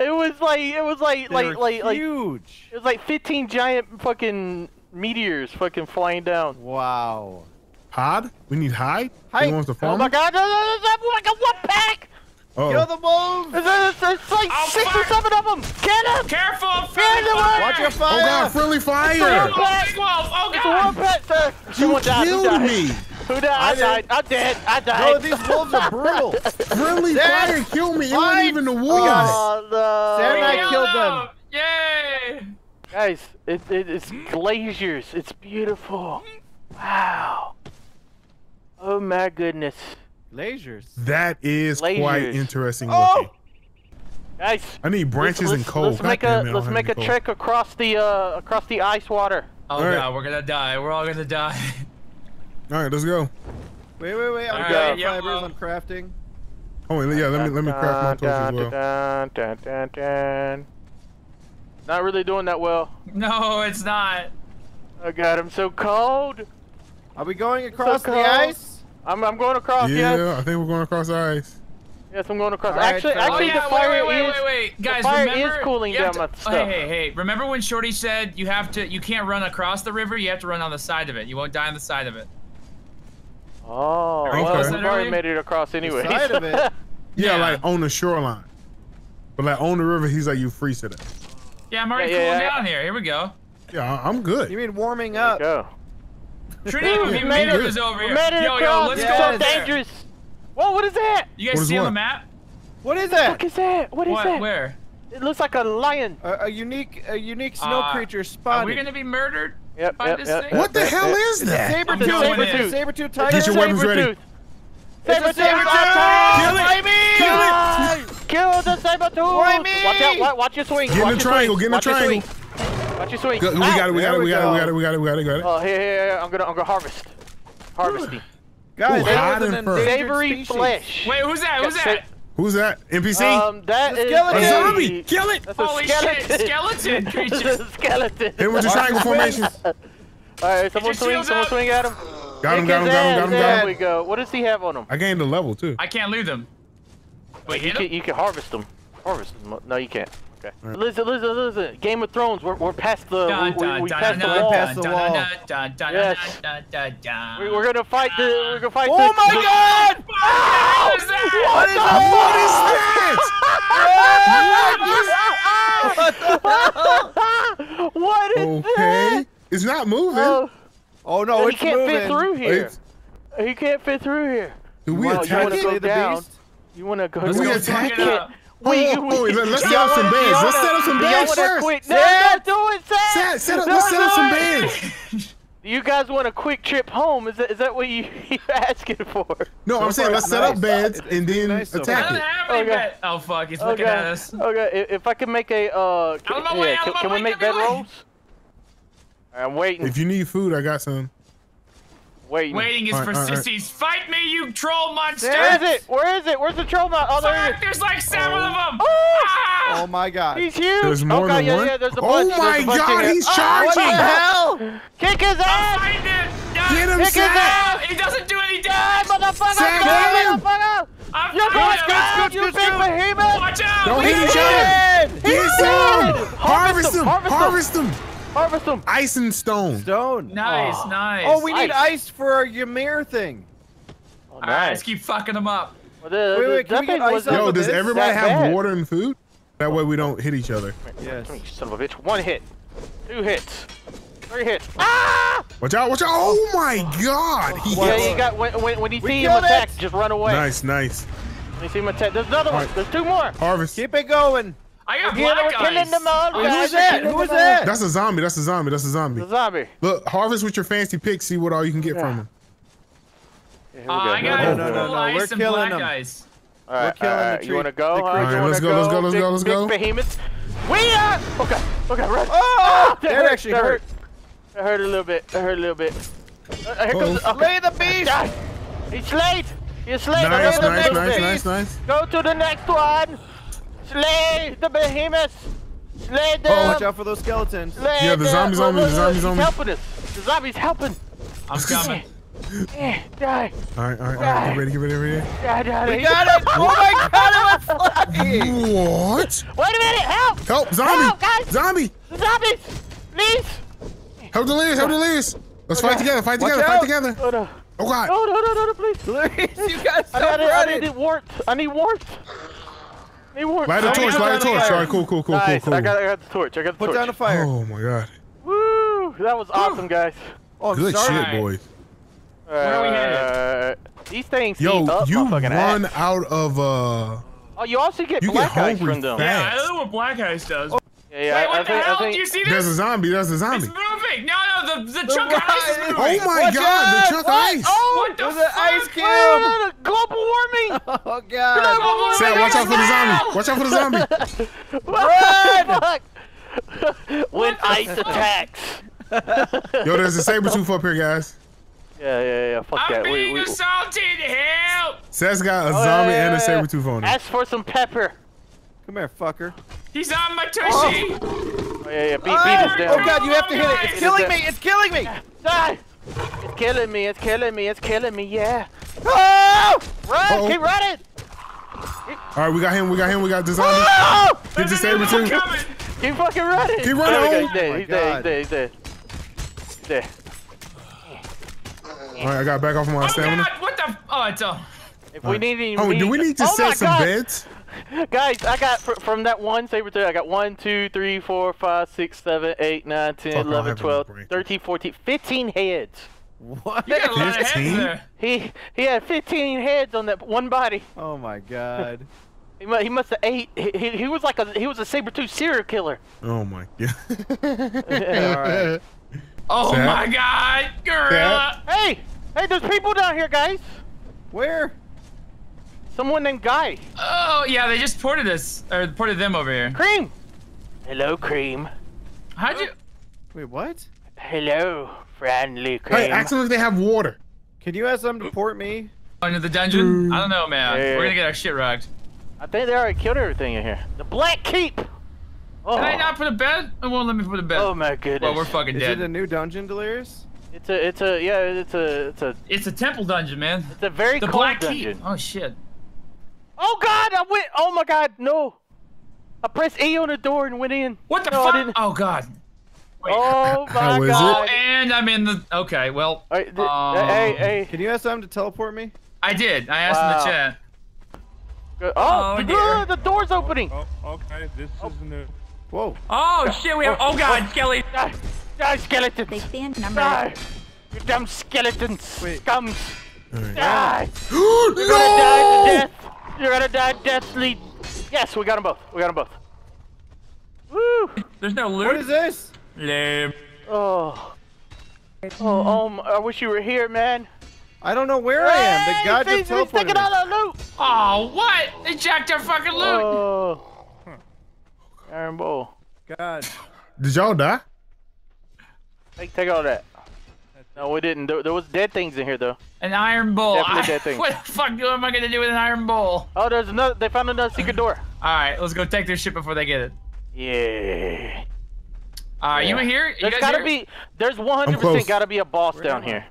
[SPEAKER 1] it was like it was like
[SPEAKER 7] They
[SPEAKER 1] like like like
[SPEAKER 7] huge.
[SPEAKER 1] it was like 15 giant fucking meteors fucking flying down.
[SPEAKER 7] Wow.
[SPEAKER 6] Hide? We need hide.
[SPEAKER 7] Hide.
[SPEAKER 6] You want the
[SPEAKER 1] Oh my god! No, no, no, no, like a one pack.
[SPEAKER 6] Oh.
[SPEAKER 7] Kill the wolves!
[SPEAKER 1] There's, there's like
[SPEAKER 8] Oh,
[SPEAKER 1] six or seven of them. Get him!
[SPEAKER 8] Careful!
[SPEAKER 1] Get him!
[SPEAKER 7] Watch your fire!
[SPEAKER 6] Oh god, friendly fire!
[SPEAKER 8] Oh, big wolf! Oh
[SPEAKER 1] It's a one
[SPEAKER 8] god!
[SPEAKER 1] pet, sir.
[SPEAKER 6] You
[SPEAKER 1] Someone died. Who
[SPEAKER 6] killed
[SPEAKER 1] died?
[SPEAKER 6] me!
[SPEAKER 1] Who died? I,
[SPEAKER 7] I
[SPEAKER 1] died. I'm dead. I
[SPEAKER 7] No,
[SPEAKER 1] died.
[SPEAKER 7] these wolves are brutal.
[SPEAKER 6] Friendly
[SPEAKER 7] Dad,
[SPEAKER 6] fire killed me. It
[SPEAKER 7] fight.
[SPEAKER 6] wasn't even the
[SPEAKER 7] We
[SPEAKER 6] wolves.
[SPEAKER 7] got it.
[SPEAKER 1] Oh, no.
[SPEAKER 7] Sam and I killed
[SPEAKER 8] them. Yay!
[SPEAKER 1] Guys, it, it, it's glaciers. It's beautiful. Wow. Oh my goodness.
[SPEAKER 7] Lasers.
[SPEAKER 6] That is quite
[SPEAKER 1] Lasers.
[SPEAKER 6] interesting
[SPEAKER 7] Oh!
[SPEAKER 6] looking.
[SPEAKER 1] Guys,
[SPEAKER 6] I need branches
[SPEAKER 1] let's,
[SPEAKER 6] and coal.
[SPEAKER 1] Let's
[SPEAKER 6] God
[SPEAKER 1] make a
[SPEAKER 6] it,
[SPEAKER 1] let's make a
[SPEAKER 6] coal.
[SPEAKER 1] trek across the uh across the ice water.
[SPEAKER 8] Oh
[SPEAKER 6] All right.
[SPEAKER 8] god, we're gonna die. We're all gonna die.
[SPEAKER 6] All right, let's go.
[SPEAKER 7] Wait, wait, wait. I'm
[SPEAKER 8] All right, yeah,
[SPEAKER 7] fibers.
[SPEAKER 8] well.
[SPEAKER 7] I'm crafting.
[SPEAKER 6] Oh wait, yeah, let me let me craft my torch as well.
[SPEAKER 1] dun, dun, dun, dun. Not really doing that well.
[SPEAKER 8] No, it's not.
[SPEAKER 1] Oh god, I'm so cold.
[SPEAKER 7] Are we going across the ice?
[SPEAKER 1] I'm I'm going across.
[SPEAKER 6] Yeah,
[SPEAKER 1] Yes,
[SPEAKER 6] I think we're going across the ice.
[SPEAKER 1] yes, I'm going across.
[SPEAKER 7] All right,
[SPEAKER 1] actually,
[SPEAKER 7] fellas.
[SPEAKER 1] actually,
[SPEAKER 8] oh,
[SPEAKER 1] the fire
[SPEAKER 8] wait, wait,
[SPEAKER 1] is
[SPEAKER 8] wait, wait, wait, guys.
[SPEAKER 1] fire is cooling down
[SPEAKER 8] to-
[SPEAKER 1] my stuff.
[SPEAKER 8] Hey, hey, hey! Remember when Shorty said you have to, you can't run across the river. You have to run on the side of it. You won't die on the side of it.
[SPEAKER 1] Oh,
[SPEAKER 6] Okay.
[SPEAKER 1] well,
[SPEAKER 6] Was
[SPEAKER 1] we've already made it across anyway.
[SPEAKER 7] side of it?
[SPEAKER 6] Yeah,
[SPEAKER 8] Yeah.
[SPEAKER 6] like on the shoreline. But like on the river, he's like you freeze to that.
[SPEAKER 8] Yeah, I'm already
[SPEAKER 1] Yeah, yeah,
[SPEAKER 8] cooling
[SPEAKER 1] yeah.
[SPEAKER 8] down here. Here we go.
[SPEAKER 6] Yeah, I- I'm good.
[SPEAKER 7] You mean warming
[SPEAKER 1] There
[SPEAKER 7] up?
[SPEAKER 1] we go.
[SPEAKER 8] Trinity,
[SPEAKER 6] Yeah,
[SPEAKER 8] we
[SPEAKER 6] we
[SPEAKER 8] made
[SPEAKER 6] made
[SPEAKER 8] it.
[SPEAKER 6] it.
[SPEAKER 8] over
[SPEAKER 1] We
[SPEAKER 8] here.
[SPEAKER 1] made it
[SPEAKER 8] yo,
[SPEAKER 1] across.
[SPEAKER 8] yo, let's
[SPEAKER 1] it's
[SPEAKER 8] go.
[SPEAKER 1] so
[SPEAKER 8] over there.
[SPEAKER 1] dangerous. Whoa, what is that?
[SPEAKER 8] You guys
[SPEAKER 6] is
[SPEAKER 8] see on the map?
[SPEAKER 7] What is
[SPEAKER 1] What the
[SPEAKER 7] that?
[SPEAKER 1] fuck is that? What is
[SPEAKER 8] What?
[SPEAKER 1] that?
[SPEAKER 8] Where?
[SPEAKER 1] It looks like a lion.
[SPEAKER 7] A, a unique, a unique snow
[SPEAKER 8] Uh,
[SPEAKER 7] creature
[SPEAKER 8] Are
[SPEAKER 7] spotted.
[SPEAKER 8] we gonna be murdered
[SPEAKER 1] Yep,
[SPEAKER 8] by
[SPEAKER 1] yep,
[SPEAKER 8] this
[SPEAKER 1] yep,
[SPEAKER 8] thing?
[SPEAKER 6] What the hell is
[SPEAKER 7] It's
[SPEAKER 6] that?
[SPEAKER 7] saber
[SPEAKER 8] I'm
[SPEAKER 7] tooth.
[SPEAKER 8] going
[SPEAKER 7] It's a
[SPEAKER 8] in.
[SPEAKER 7] saber tooth tiger.
[SPEAKER 6] Get your weapons ready.
[SPEAKER 1] saber-tooth.
[SPEAKER 7] It's a
[SPEAKER 1] Saber-tooth
[SPEAKER 7] saber
[SPEAKER 1] attack!
[SPEAKER 7] tooth.
[SPEAKER 6] Kill it!
[SPEAKER 1] Kill the saber tooth!
[SPEAKER 7] Why me?
[SPEAKER 1] Watch out! Watch, watch your swing!
[SPEAKER 6] Get in
[SPEAKER 1] watch
[SPEAKER 6] the
[SPEAKER 1] your
[SPEAKER 6] triangle, get in the
[SPEAKER 1] watch
[SPEAKER 6] triangle.
[SPEAKER 1] Swing. Watch your swing!
[SPEAKER 6] Go- We got it, we got it, we
[SPEAKER 7] we
[SPEAKER 6] got it, we
[SPEAKER 7] go.
[SPEAKER 6] got it, we got it, we got it, we got it.
[SPEAKER 1] Oh, here, here, here! I'm gonna, I'm gonna harvest. Harvesting.
[SPEAKER 7] Guys,
[SPEAKER 6] Ooh,
[SPEAKER 7] that
[SPEAKER 6] hide
[SPEAKER 7] was an
[SPEAKER 6] and fur.
[SPEAKER 1] Savory flesh.
[SPEAKER 8] Wait, who's that? Who's that?
[SPEAKER 6] Who's that? NPC?
[SPEAKER 1] Um, that
[SPEAKER 7] The skeleton.
[SPEAKER 6] a
[SPEAKER 1] a
[SPEAKER 6] zombie! Kill it!
[SPEAKER 1] That's
[SPEAKER 8] Holy
[SPEAKER 1] skeleton.
[SPEAKER 8] shit! Skeleton
[SPEAKER 1] That's
[SPEAKER 8] creatures.
[SPEAKER 1] a skeleton.
[SPEAKER 6] Hit with the triangle formation.
[SPEAKER 1] All right, someone swing. Someone
[SPEAKER 8] up.
[SPEAKER 1] swing at him.
[SPEAKER 6] Got him,
[SPEAKER 1] Kick
[SPEAKER 6] got him, got him, got him,
[SPEAKER 1] There we go. What does he have on him?
[SPEAKER 6] I gained a level too.
[SPEAKER 8] I can't loot them. Wait,
[SPEAKER 1] You
[SPEAKER 8] hit
[SPEAKER 1] can,
[SPEAKER 8] him?
[SPEAKER 1] you can harvest them. Harvest them. No, you can't. Okay. Listen, listen, listen. Game of Thrones. We're, we're past the.
[SPEAKER 8] Dun,
[SPEAKER 1] we, we, we
[SPEAKER 8] dun,
[SPEAKER 1] passed the wall.
[SPEAKER 7] past the wall.
[SPEAKER 1] Yes. We, we're gonna fight the. We're gonna fight
[SPEAKER 7] Oh
[SPEAKER 1] the.
[SPEAKER 7] my
[SPEAKER 1] the-
[SPEAKER 7] god!
[SPEAKER 8] What is that?
[SPEAKER 7] What is
[SPEAKER 6] What is that?
[SPEAKER 1] what is
[SPEAKER 6] Okay.
[SPEAKER 1] that?
[SPEAKER 6] It's not moving.
[SPEAKER 1] Oh,
[SPEAKER 7] Oh no,
[SPEAKER 1] he can't fit through here. He can't fit through here.
[SPEAKER 6] Do we
[SPEAKER 1] Well, you
[SPEAKER 6] attack
[SPEAKER 1] wanna
[SPEAKER 6] it?
[SPEAKER 1] go
[SPEAKER 7] the
[SPEAKER 1] down?
[SPEAKER 7] beast?
[SPEAKER 1] You wanna go?
[SPEAKER 6] Let's
[SPEAKER 1] we
[SPEAKER 6] go
[SPEAKER 1] can't-
[SPEAKER 6] attack it.
[SPEAKER 1] Can't-
[SPEAKER 6] Oh,
[SPEAKER 1] We,
[SPEAKER 6] oh,
[SPEAKER 1] we,
[SPEAKER 6] let- let's
[SPEAKER 1] y'all
[SPEAKER 6] set up some
[SPEAKER 1] wanna-
[SPEAKER 6] beds. Let's set up some
[SPEAKER 1] y'all
[SPEAKER 6] beds first.
[SPEAKER 1] Quit, no,
[SPEAKER 7] Set.
[SPEAKER 1] don't it, Seth.
[SPEAKER 6] Set, set up,
[SPEAKER 1] Don't
[SPEAKER 6] let's set up some
[SPEAKER 1] it.
[SPEAKER 6] beds.
[SPEAKER 1] You guys want a quick trip home? Is that is that what you you're asking for?
[SPEAKER 6] No,
[SPEAKER 7] So
[SPEAKER 6] I'm saying
[SPEAKER 7] far,
[SPEAKER 6] let's
[SPEAKER 7] it's
[SPEAKER 6] set up
[SPEAKER 7] nice.
[SPEAKER 6] beds and then
[SPEAKER 7] nice
[SPEAKER 6] attack
[SPEAKER 8] don't
[SPEAKER 6] it.
[SPEAKER 1] Okay.
[SPEAKER 8] Oh fuck, he's looking
[SPEAKER 1] okay.
[SPEAKER 8] at us.
[SPEAKER 1] Okay, if I can make a uh, can,
[SPEAKER 8] Out of my
[SPEAKER 1] yeah,
[SPEAKER 8] way,
[SPEAKER 1] can, can we make
[SPEAKER 8] get me away.
[SPEAKER 1] bedrolls? I'm waiting,
[SPEAKER 6] If you need food, I got some.
[SPEAKER 1] Waiting.
[SPEAKER 8] Waiting is
[SPEAKER 6] Alright,
[SPEAKER 8] for
[SPEAKER 6] alright, alright.
[SPEAKER 8] sissies. Fight me, you troll monster!
[SPEAKER 1] Where is it? Where is it? Where's the troll mount? Oh, there
[SPEAKER 8] Fuck, there's like seven of them!
[SPEAKER 1] Oh!
[SPEAKER 8] Ah!
[SPEAKER 7] Oh my god.
[SPEAKER 1] He's huge.
[SPEAKER 6] There's more
[SPEAKER 1] oh, God,
[SPEAKER 6] than
[SPEAKER 1] yeah,
[SPEAKER 6] one.
[SPEAKER 1] Yeah, there's a
[SPEAKER 6] oh my
[SPEAKER 1] bunch
[SPEAKER 6] god,
[SPEAKER 1] here.
[SPEAKER 6] he's
[SPEAKER 1] Oh,
[SPEAKER 7] What the
[SPEAKER 6] charging!
[SPEAKER 7] hell?
[SPEAKER 1] Kick his
[SPEAKER 8] I'm
[SPEAKER 1] ass!
[SPEAKER 8] fighting it! No,
[SPEAKER 6] Get him,
[SPEAKER 1] Kick his ass!
[SPEAKER 8] He doesn't do any damage!
[SPEAKER 1] motherfucker!
[SPEAKER 6] Sam,
[SPEAKER 1] Die,
[SPEAKER 6] him!
[SPEAKER 1] motherfucker!
[SPEAKER 8] I'm
[SPEAKER 1] You're going
[SPEAKER 8] fighting
[SPEAKER 1] down,
[SPEAKER 8] him!
[SPEAKER 1] you big behemoth!
[SPEAKER 8] Watch out!
[SPEAKER 6] Don't hit
[SPEAKER 8] He's
[SPEAKER 6] each
[SPEAKER 8] dead!
[SPEAKER 6] other! Get some! Harvest them!
[SPEAKER 1] harvest 'em.
[SPEAKER 6] Harvest them! Ice and stone.
[SPEAKER 7] Stone.
[SPEAKER 8] Nice,
[SPEAKER 1] Oh.
[SPEAKER 8] nice.
[SPEAKER 7] Oh, we need
[SPEAKER 1] Ice.
[SPEAKER 7] ice for our Ymir thing.
[SPEAKER 1] Oh,
[SPEAKER 8] Alright, let's keep fucking them up.
[SPEAKER 1] Well, the,
[SPEAKER 7] Wait,
[SPEAKER 1] the-
[SPEAKER 7] wait, can
[SPEAKER 1] that
[SPEAKER 7] we get ice
[SPEAKER 6] Yo, does everybody have
[SPEAKER 1] bad.
[SPEAKER 6] water and food? That way we don't hit each other.
[SPEAKER 7] Yes.
[SPEAKER 1] Son of a bitch. One hit. Two hits. Three hits. Ah!
[SPEAKER 6] Watch out, watch out! Oh my god! He
[SPEAKER 1] Yeah,
[SPEAKER 6] hit.
[SPEAKER 1] you got when when, when you
[SPEAKER 7] We
[SPEAKER 1] see him attack,
[SPEAKER 7] it.
[SPEAKER 1] just run away.
[SPEAKER 6] Nice, nice.
[SPEAKER 1] When you see him attack, there's another one.
[SPEAKER 6] Alright.
[SPEAKER 1] There's two more.
[SPEAKER 6] Harvest.
[SPEAKER 7] Keep it going.
[SPEAKER 8] I got
[SPEAKER 1] Yeah, we're killing them all.
[SPEAKER 7] Who's that?
[SPEAKER 1] killing
[SPEAKER 7] Who was
[SPEAKER 1] them all.
[SPEAKER 7] that?
[SPEAKER 6] That's a zombie, that's a zombie, that's a zombie.
[SPEAKER 1] The zombie.
[SPEAKER 6] Look, harvest with your fancy pick, see what all you can get from him.
[SPEAKER 1] Yeah,
[SPEAKER 8] Uh. I got
[SPEAKER 1] we
[SPEAKER 7] No, no, no, no, we're
[SPEAKER 8] and
[SPEAKER 7] killing
[SPEAKER 8] black
[SPEAKER 7] them.
[SPEAKER 8] eyes.
[SPEAKER 1] All right,
[SPEAKER 7] killing
[SPEAKER 1] all
[SPEAKER 7] the tree-
[SPEAKER 1] You want to go? Huh?
[SPEAKER 6] All
[SPEAKER 1] right,
[SPEAKER 6] let's go, let's go, let's
[SPEAKER 1] big,
[SPEAKER 6] go, let's
[SPEAKER 1] big
[SPEAKER 6] go.
[SPEAKER 1] behemoth. We are. Okay, okay, run.
[SPEAKER 7] Oh,
[SPEAKER 1] that,
[SPEAKER 7] that
[SPEAKER 1] hurt,
[SPEAKER 7] actually
[SPEAKER 1] that
[SPEAKER 7] hurt.
[SPEAKER 1] That hurt a little bit. That hurt a little bit. Uh, here comes.
[SPEAKER 6] Uh-oh.
[SPEAKER 1] Okay.
[SPEAKER 7] Slay the beast.
[SPEAKER 1] Die. He's slayed. He's slayed.
[SPEAKER 6] Nice,
[SPEAKER 1] Go to the
[SPEAKER 6] nice,
[SPEAKER 1] next
[SPEAKER 6] nice,
[SPEAKER 1] beast.
[SPEAKER 6] nice, nice.
[SPEAKER 1] Go to the next one. Slay the behemoth. Slay them.
[SPEAKER 6] Oh,
[SPEAKER 7] Watch out for those skeletons.
[SPEAKER 1] Slay
[SPEAKER 6] Yeah, the
[SPEAKER 1] them.
[SPEAKER 6] zombies on me, the
[SPEAKER 1] Look, look,
[SPEAKER 6] zombies on me.
[SPEAKER 1] helping us. The zombies helping.
[SPEAKER 8] I'm coming.
[SPEAKER 1] Eh, die.
[SPEAKER 6] Alright, alright, alright. Get ready, get ready, get ready.
[SPEAKER 1] Die, die,
[SPEAKER 7] We got it. Oh my god, it was lucky.
[SPEAKER 6] What?
[SPEAKER 1] Wait a minute. Help.
[SPEAKER 6] Help, zombie!
[SPEAKER 1] Help, guys.
[SPEAKER 6] Zombie!
[SPEAKER 1] The zombies. Please.
[SPEAKER 6] Help the leaders, help the leaders! Let's fight together, fight
[SPEAKER 7] Watch
[SPEAKER 6] together, fight
[SPEAKER 7] out.
[SPEAKER 6] together!
[SPEAKER 1] Oh no.
[SPEAKER 6] Oh God.
[SPEAKER 1] No, no, no, no, no, please.
[SPEAKER 7] Delirious, you guys
[SPEAKER 1] I,
[SPEAKER 7] stop
[SPEAKER 1] I, I, I need warmth. I need warmth. I need warmth.
[SPEAKER 6] Light a
[SPEAKER 1] I
[SPEAKER 6] torch, light a torch. All right, cool, cool, cool, cool,
[SPEAKER 1] Nice.
[SPEAKER 6] cool.
[SPEAKER 1] I got, I got the torch. I got the
[SPEAKER 7] Put
[SPEAKER 1] torch.
[SPEAKER 7] down the fire.
[SPEAKER 6] Oh my God.
[SPEAKER 1] Woo! That was awesome, guys.
[SPEAKER 7] Oh,
[SPEAKER 6] Good
[SPEAKER 7] sorry.
[SPEAKER 6] shit, boys.
[SPEAKER 8] Where are we headed?
[SPEAKER 1] Uh, these things
[SPEAKER 6] Yo,
[SPEAKER 1] eat up
[SPEAKER 6] you run
[SPEAKER 1] ass.
[SPEAKER 6] out of uh.
[SPEAKER 1] Oh, you also get
[SPEAKER 6] You get
[SPEAKER 1] black
[SPEAKER 6] ice
[SPEAKER 1] from them.
[SPEAKER 6] fast.
[SPEAKER 8] Yeah, I know what Black Ice does.
[SPEAKER 1] Yeah, yeah.
[SPEAKER 8] Wait,
[SPEAKER 1] I,
[SPEAKER 8] what
[SPEAKER 1] I
[SPEAKER 8] the
[SPEAKER 1] think,
[SPEAKER 8] hell?
[SPEAKER 1] I think,
[SPEAKER 8] Do you see this?
[SPEAKER 6] There's a zombie. There's a
[SPEAKER 8] It's
[SPEAKER 6] zombie.
[SPEAKER 8] Moving. No, no, the, the chunk of ice is moving.
[SPEAKER 6] Oh my
[SPEAKER 7] Watch
[SPEAKER 6] God!
[SPEAKER 7] out!
[SPEAKER 6] The chunk of
[SPEAKER 7] What?
[SPEAKER 6] ice.
[SPEAKER 1] Oh,
[SPEAKER 8] What the
[SPEAKER 7] There's an
[SPEAKER 8] fuck?
[SPEAKER 7] ice cube.
[SPEAKER 1] global warming.
[SPEAKER 7] Oh god.
[SPEAKER 8] Oh,
[SPEAKER 6] Sam, watch out for the zombie. Watch out for the zombie.
[SPEAKER 1] What the fuck? when ice attacks.
[SPEAKER 6] Yo, there's a saber tooth up here, guys.
[SPEAKER 1] Yeah, yeah, yeah. Fuck
[SPEAKER 8] I'm
[SPEAKER 1] that. We,
[SPEAKER 8] being
[SPEAKER 1] we,
[SPEAKER 8] assaulted. Help!
[SPEAKER 6] Seth's got a
[SPEAKER 1] Oh,
[SPEAKER 6] zombie
[SPEAKER 1] yeah,
[SPEAKER 6] and a saber tooth on him.
[SPEAKER 1] Ask for some pepper.
[SPEAKER 7] Come here, fucker.
[SPEAKER 8] He's on my oh. tushy.
[SPEAKER 1] Oh, yeah, yeah. Beat, beat
[SPEAKER 7] Oh,
[SPEAKER 1] us down.
[SPEAKER 7] oh god, you have to hit it. It's killing me. It's killing me.
[SPEAKER 1] Die! It's killing me, it's killing me, it's killing me, yeah.
[SPEAKER 7] Oh!
[SPEAKER 1] Run,
[SPEAKER 6] Uh-oh.
[SPEAKER 1] keep running!
[SPEAKER 6] All right, we got him. We got him. We got the zombie.
[SPEAKER 1] Oh!
[SPEAKER 6] Get the saber tooth.
[SPEAKER 8] Coming.
[SPEAKER 1] Keep fucking running!
[SPEAKER 6] Keep running,
[SPEAKER 1] There we go,
[SPEAKER 6] oh.
[SPEAKER 1] He's dead,
[SPEAKER 7] Oh my
[SPEAKER 1] he's dead, he's dead, he's dead. He's dead.
[SPEAKER 6] All right, I got back off my
[SPEAKER 8] Oh
[SPEAKER 6] stamina.
[SPEAKER 8] god, what the? Oh, it's a.
[SPEAKER 1] If we need any
[SPEAKER 6] Oh, do we need to
[SPEAKER 1] oh
[SPEAKER 6] set some
[SPEAKER 1] God.
[SPEAKER 6] beds?
[SPEAKER 1] Guys, I got fr from that one saber tooth, I got 1, 2, 3, 4, 5, 6, 7, 8, 9, 10,
[SPEAKER 6] Fuck,
[SPEAKER 1] 11, 12, 13, 14, 15 heads.
[SPEAKER 7] What?
[SPEAKER 8] You got a lot of heads
[SPEAKER 6] 15?
[SPEAKER 8] there.
[SPEAKER 1] He he had 15 heads on that one body.
[SPEAKER 7] Oh my god.
[SPEAKER 1] He, mu- he must have ate. He, he, he was like a he was a saber tooth serial killer.
[SPEAKER 6] Oh my god.
[SPEAKER 7] Alright.
[SPEAKER 8] Oh
[SPEAKER 6] Sam?
[SPEAKER 8] my god, gorilla.
[SPEAKER 1] Hey, hey, there's people down here, guys.
[SPEAKER 7] Where?
[SPEAKER 1] Someone named Guy.
[SPEAKER 8] Oh yeah, they just ported us or ported them over here.
[SPEAKER 1] Cream. Hello, Cream.
[SPEAKER 8] How'd you?
[SPEAKER 7] Wait, what?
[SPEAKER 1] Hello, friendly Cream.
[SPEAKER 6] Hey, ask them if they have water.
[SPEAKER 7] Can you ask them to port me?
[SPEAKER 8] Oh, into the dungeon? I don't know, man.
[SPEAKER 1] Yeah.
[SPEAKER 8] We're gonna get our shit rocked.
[SPEAKER 1] I think they already killed everything in here. The Black Keep. Oh,
[SPEAKER 8] Can I oh. not put a bed? It won't let me put a bed.
[SPEAKER 1] oh my goodness.
[SPEAKER 8] well, we're fucking
[SPEAKER 7] Is
[SPEAKER 8] dead.
[SPEAKER 7] Is it a new dungeon, Delirious?
[SPEAKER 1] It's a, it's a, yeah, it's a, it's a,
[SPEAKER 8] It's a temple dungeon, man.
[SPEAKER 1] it's a very
[SPEAKER 8] The
[SPEAKER 1] cold
[SPEAKER 8] Black
[SPEAKER 1] dungeon.
[SPEAKER 8] Keep. Oh shit.
[SPEAKER 1] Oh God, I went. Oh my God, no. I pressed E on the door and went in.
[SPEAKER 8] What the
[SPEAKER 1] No,
[SPEAKER 8] fuck? Oh god. Wait.
[SPEAKER 1] Oh my
[SPEAKER 6] How is it?
[SPEAKER 1] God.
[SPEAKER 8] And I'm in the. Okay, well.
[SPEAKER 1] All right, th-
[SPEAKER 8] Um,
[SPEAKER 1] hey, hey.
[SPEAKER 7] Can you ask them to teleport me?
[SPEAKER 8] I did. I asked in the chat.
[SPEAKER 1] Go-
[SPEAKER 8] Oh,
[SPEAKER 1] Oh, the,
[SPEAKER 8] dear.
[SPEAKER 1] the door's opening.
[SPEAKER 6] oh okay, this is new.
[SPEAKER 7] Whoa.
[SPEAKER 8] Oh shit, we have. Oh god, Skelly.
[SPEAKER 1] Die, die, skeletons.
[SPEAKER 10] They stand number.
[SPEAKER 1] Die, you dumb skeletons.
[SPEAKER 7] Wait.
[SPEAKER 1] Scums.
[SPEAKER 6] Alright.
[SPEAKER 1] Die. You're gonna die to death. You're gonna die deathly. Yes, we got them both. We got them both. Woo.
[SPEAKER 8] There's no loot.
[SPEAKER 7] What is this?
[SPEAKER 8] Lame.
[SPEAKER 1] Oh. Oh, um, I wish you were here, man.
[SPEAKER 7] I don't know where I am. The
[SPEAKER 1] Hey,
[SPEAKER 7] god
[SPEAKER 1] he's-
[SPEAKER 7] just
[SPEAKER 1] he's
[SPEAKER 7] teleported
[SPEAKER 1] taking
[SPEAKER 7] me.
[SPEAKER 1] all that loot.
[SPEAKER 8] Oh what? They jacked our fucking loot.
[SPEAKER 1] Oh. Iron Bowl.
[SPEAKER 7] God.
[SPEAKER 6] Did y'all die?
[SPEAKER 1] Take, take all that. No, we didn't. There, there was dead things in here, though.
[SPEAKER 8] An iron bowl.
[SPEAKER 1] Definitely
[SPEAKER 8] I-
[SPEAKER 1] dead thing.
[SPEAKER 8] what the fuck do, am I gonna do with an iron bowl?
[SPEAKER 1] Oh, there's another. They found another secret door.
[SPEAKER 8] All right, let's go take their shit before they get it.
[SPEAKER 1] Yeah.
[SPEAKER 8] Are
[SPEAKER 1] Yeah.
[SPEAKER 8] you here? You
[SPEAKER 1] There's
[SPEAKER 8] guys
[SPEAKER 1] gotta
[SPEAKER 8] here?
[SPEAKER 1] be. There's 100% gotta be a boss down here.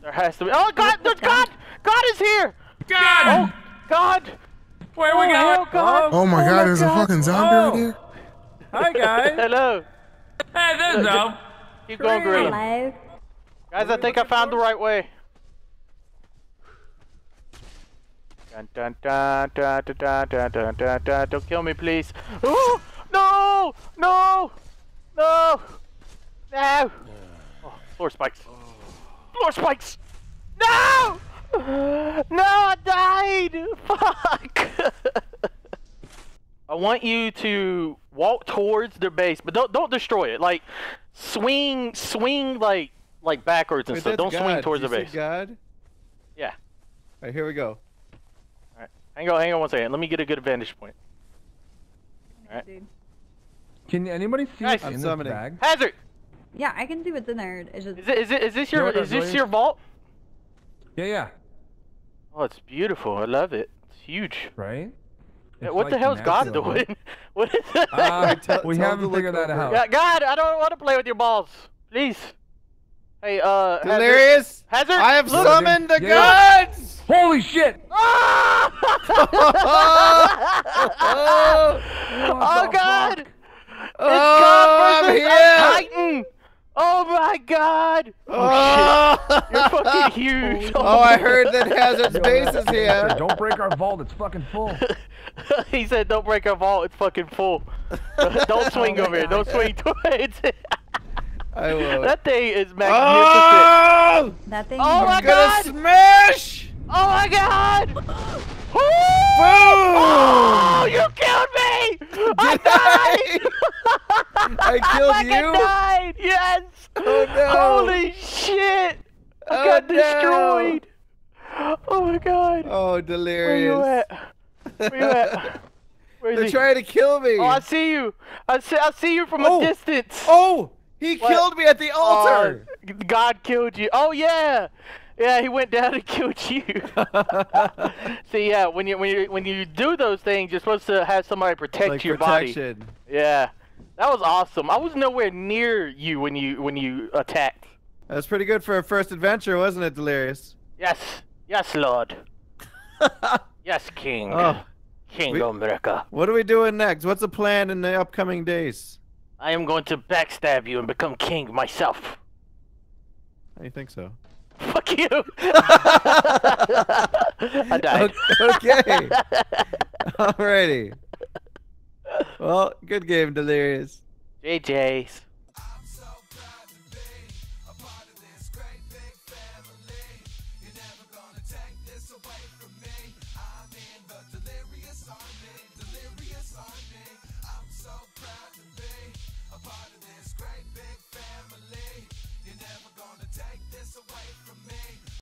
[SPEAKER 1] There has to be. Oh God! There's God! God is here!
[SPEAKER 8] God.
[SPEAKER 1] Oh God!
[SPEAKER 8] Where are we
[SPEAKER 1] Oh,
[SPEAKER 8] going?
[SPEAKER 1] hell, God!
[SPEAKER 6] Oh my god, oh, there's a fucking zombie right oh. there.
[SPEAKER 7] Hi, guys.
[SPEAKER 1] Hello.
[SPEAKER 8] Hey, there's no.
[SPEAKER 1] Keep going, Gorilla.
[SPEAKER 10] Hello.
[SPEAKER 1] Guys, I think I found the right way. Dun dun dun dun dun dun dun dun dun. Don't kill me, please. Ooh! No! No! No! No! Oh, floor spikes. Floor spikes! No! No, I died! Fuck! I want you to walk towards their base, but don't don't destroy it. Like swing, swing like like backwards and
[SPEAKER 7] Wait,
[SPEAKER 1] stuff. Don't swing towards the base.
[SPEAKER 7] God?
[SPEAKER 1] Yeah.
[SPEAKER 7] Alright, here we go.
[SPEAKER 1] Hang on, hang on one second. Let me get a good vantage point. All right.
[SPEAKER 11] Can anybody see
[SPEAKER 1] Guys,
[SPEAKER 11] what's
[SPEAKER 7] I'm
[SPEAKER 11] in this
[SPEAKER 7] summoning.
[SPEAKER 11] bag?
[SPEAKER 1] Hazard,
[SPEAKER 9] Yeah, I can see what's in there. It's just
[SPEAKER 1] is it is it is this your
[SPEAKER 11] Yeah, what
[SPEAKER 1] is this your vault?
[SPEAKER 11] Yeah, yeah.
[SPEAKER 1] Oh, it's beautiful. I love it. It's huge.
[SPEAKER 11] Right?
[SPEAKER 1] Yeah,
[SPEAKER 11] It's
[SPEAKER 1] what the
[SPEAKER 11] like
[SPEAKER 1] hell's God doing? what is that?
[SPEAKER 11] Uh, we haven't
[SPEAKER 7] to look
[SPEAKER 11] figured that
[SPEAKER 7] over.
[SPEAKER 11] out.
[SPEAKER 1] God, God, I don't want to play with your balls. Please. Hey, uh, Hazard.
[SPEAKER 7] Delirious!
[SPEAKER 1] Hazard,
[SPEAKER 7] I have
[SPEAKER 1] look.
[SPEAKER 7] summoned the
[SPEAKER 11] Yeah.
[SPEAKER 7] gods!
[SPEAKER 11] Holy shit!
[SPEAKER 1] Ah!
[SPEAKER 7] Oh,
[SPEAKER 1] oh God! It's
[SPEAKER 7] Oh,
[SPEAKER 1] God
[SPEAKER 7] I'm
[SPEAKER 1] versus
[SPEAKER 7] here!
[SPEAKER 1] Titan! Oh my God! Oh,
[SPEAKER 7] Oh,
[SPEAKER 1] You're fucking huge.
[SPEAKER 7] Oh, I heard that Hazard's base is here.
[SPEAKER 11] Don't break our vault. It's fucking full.
[SPEAKER 1] he said, "Don't break our vault. It's fucking full. Don't swing over here. Don't swing towards it."
[SPEAKER 7] I will.
[SPEAKER 1] That thing is magnificent.
[SPEAKER 7] Oh!
[SPEAKER 10] That thing.
[SPEAKER 1] Oh my
[SPEAKER 7] I'm gonna
[SPEAKER 1] god!
[SPEAKER 7] smash!
[SPEAKER 1] Oh my god!
[SPEAKER 7] Boom!
[SPEAKER 1] Oh, you killed me! I died!
[SPEAKER 7] I killed
[SPEAKER 1] fucking
[SPEAKER 7] you?
[SPEAKER 1] died! Yes!
[SPEAKER 7] Oh no!
[SPEAKER 1] Holy shit! I
[SPEAKER 7] Oh,
[SPEAKER 1] got
[SPEAKER 7] no.
[SPEAKER 1] destroyed! Oh my god!
[SPEAKER 7] Oh, delirious.
[SPEAKER 1] Where you at? Where you at? Where's
[SPEAKER 7] They're
[SPEAKER 1] he?
[SPEAKER 7] trying to kill me.
[SPEAKER 1] Oh, I see you! I see, I see you from
[SPEAKER 7] Oh.
[SPEAKER 1] a distance!
[SPEAKER 7] Oh, he
[SPEAKER 1] What?
[SPEAKER 7] killed me at the altar.
[SPEAKER 1] Uh, God killed you. Oh yeah, yeah. He went down and killed you. See, yeah. When you when you when you do those things, you're supposed to have somebody protect
[SPEAKER 7] like
[SPEAKER 1] your body. Yeah, that was awesome. I was nowhere near you when you when you attacked.
[SPEAKER 7] That's pretty good for a first adventure, wasn't it, Delirious?
[SPEAKER 1] Yes, yes, Lord. yes, King.
[SPEAKER 7] Oh,
[SPEAKER 1] King
[SPEAKER 7] we-
[SPEAKER 1] Umbrella.
[SPEAKER 7] what are we doing next? What's the plan in the upcoming days?
[SPEAKER 1] I am going to backstab you and become king myself.
[SPEAKER 7] How do you think so?
[SPEAKER 1] Fuck you. I died.
[SPEAKER 7] Okay. Alrighty. Well, good game, Delirious.
[SPEAKER 1] JJ's.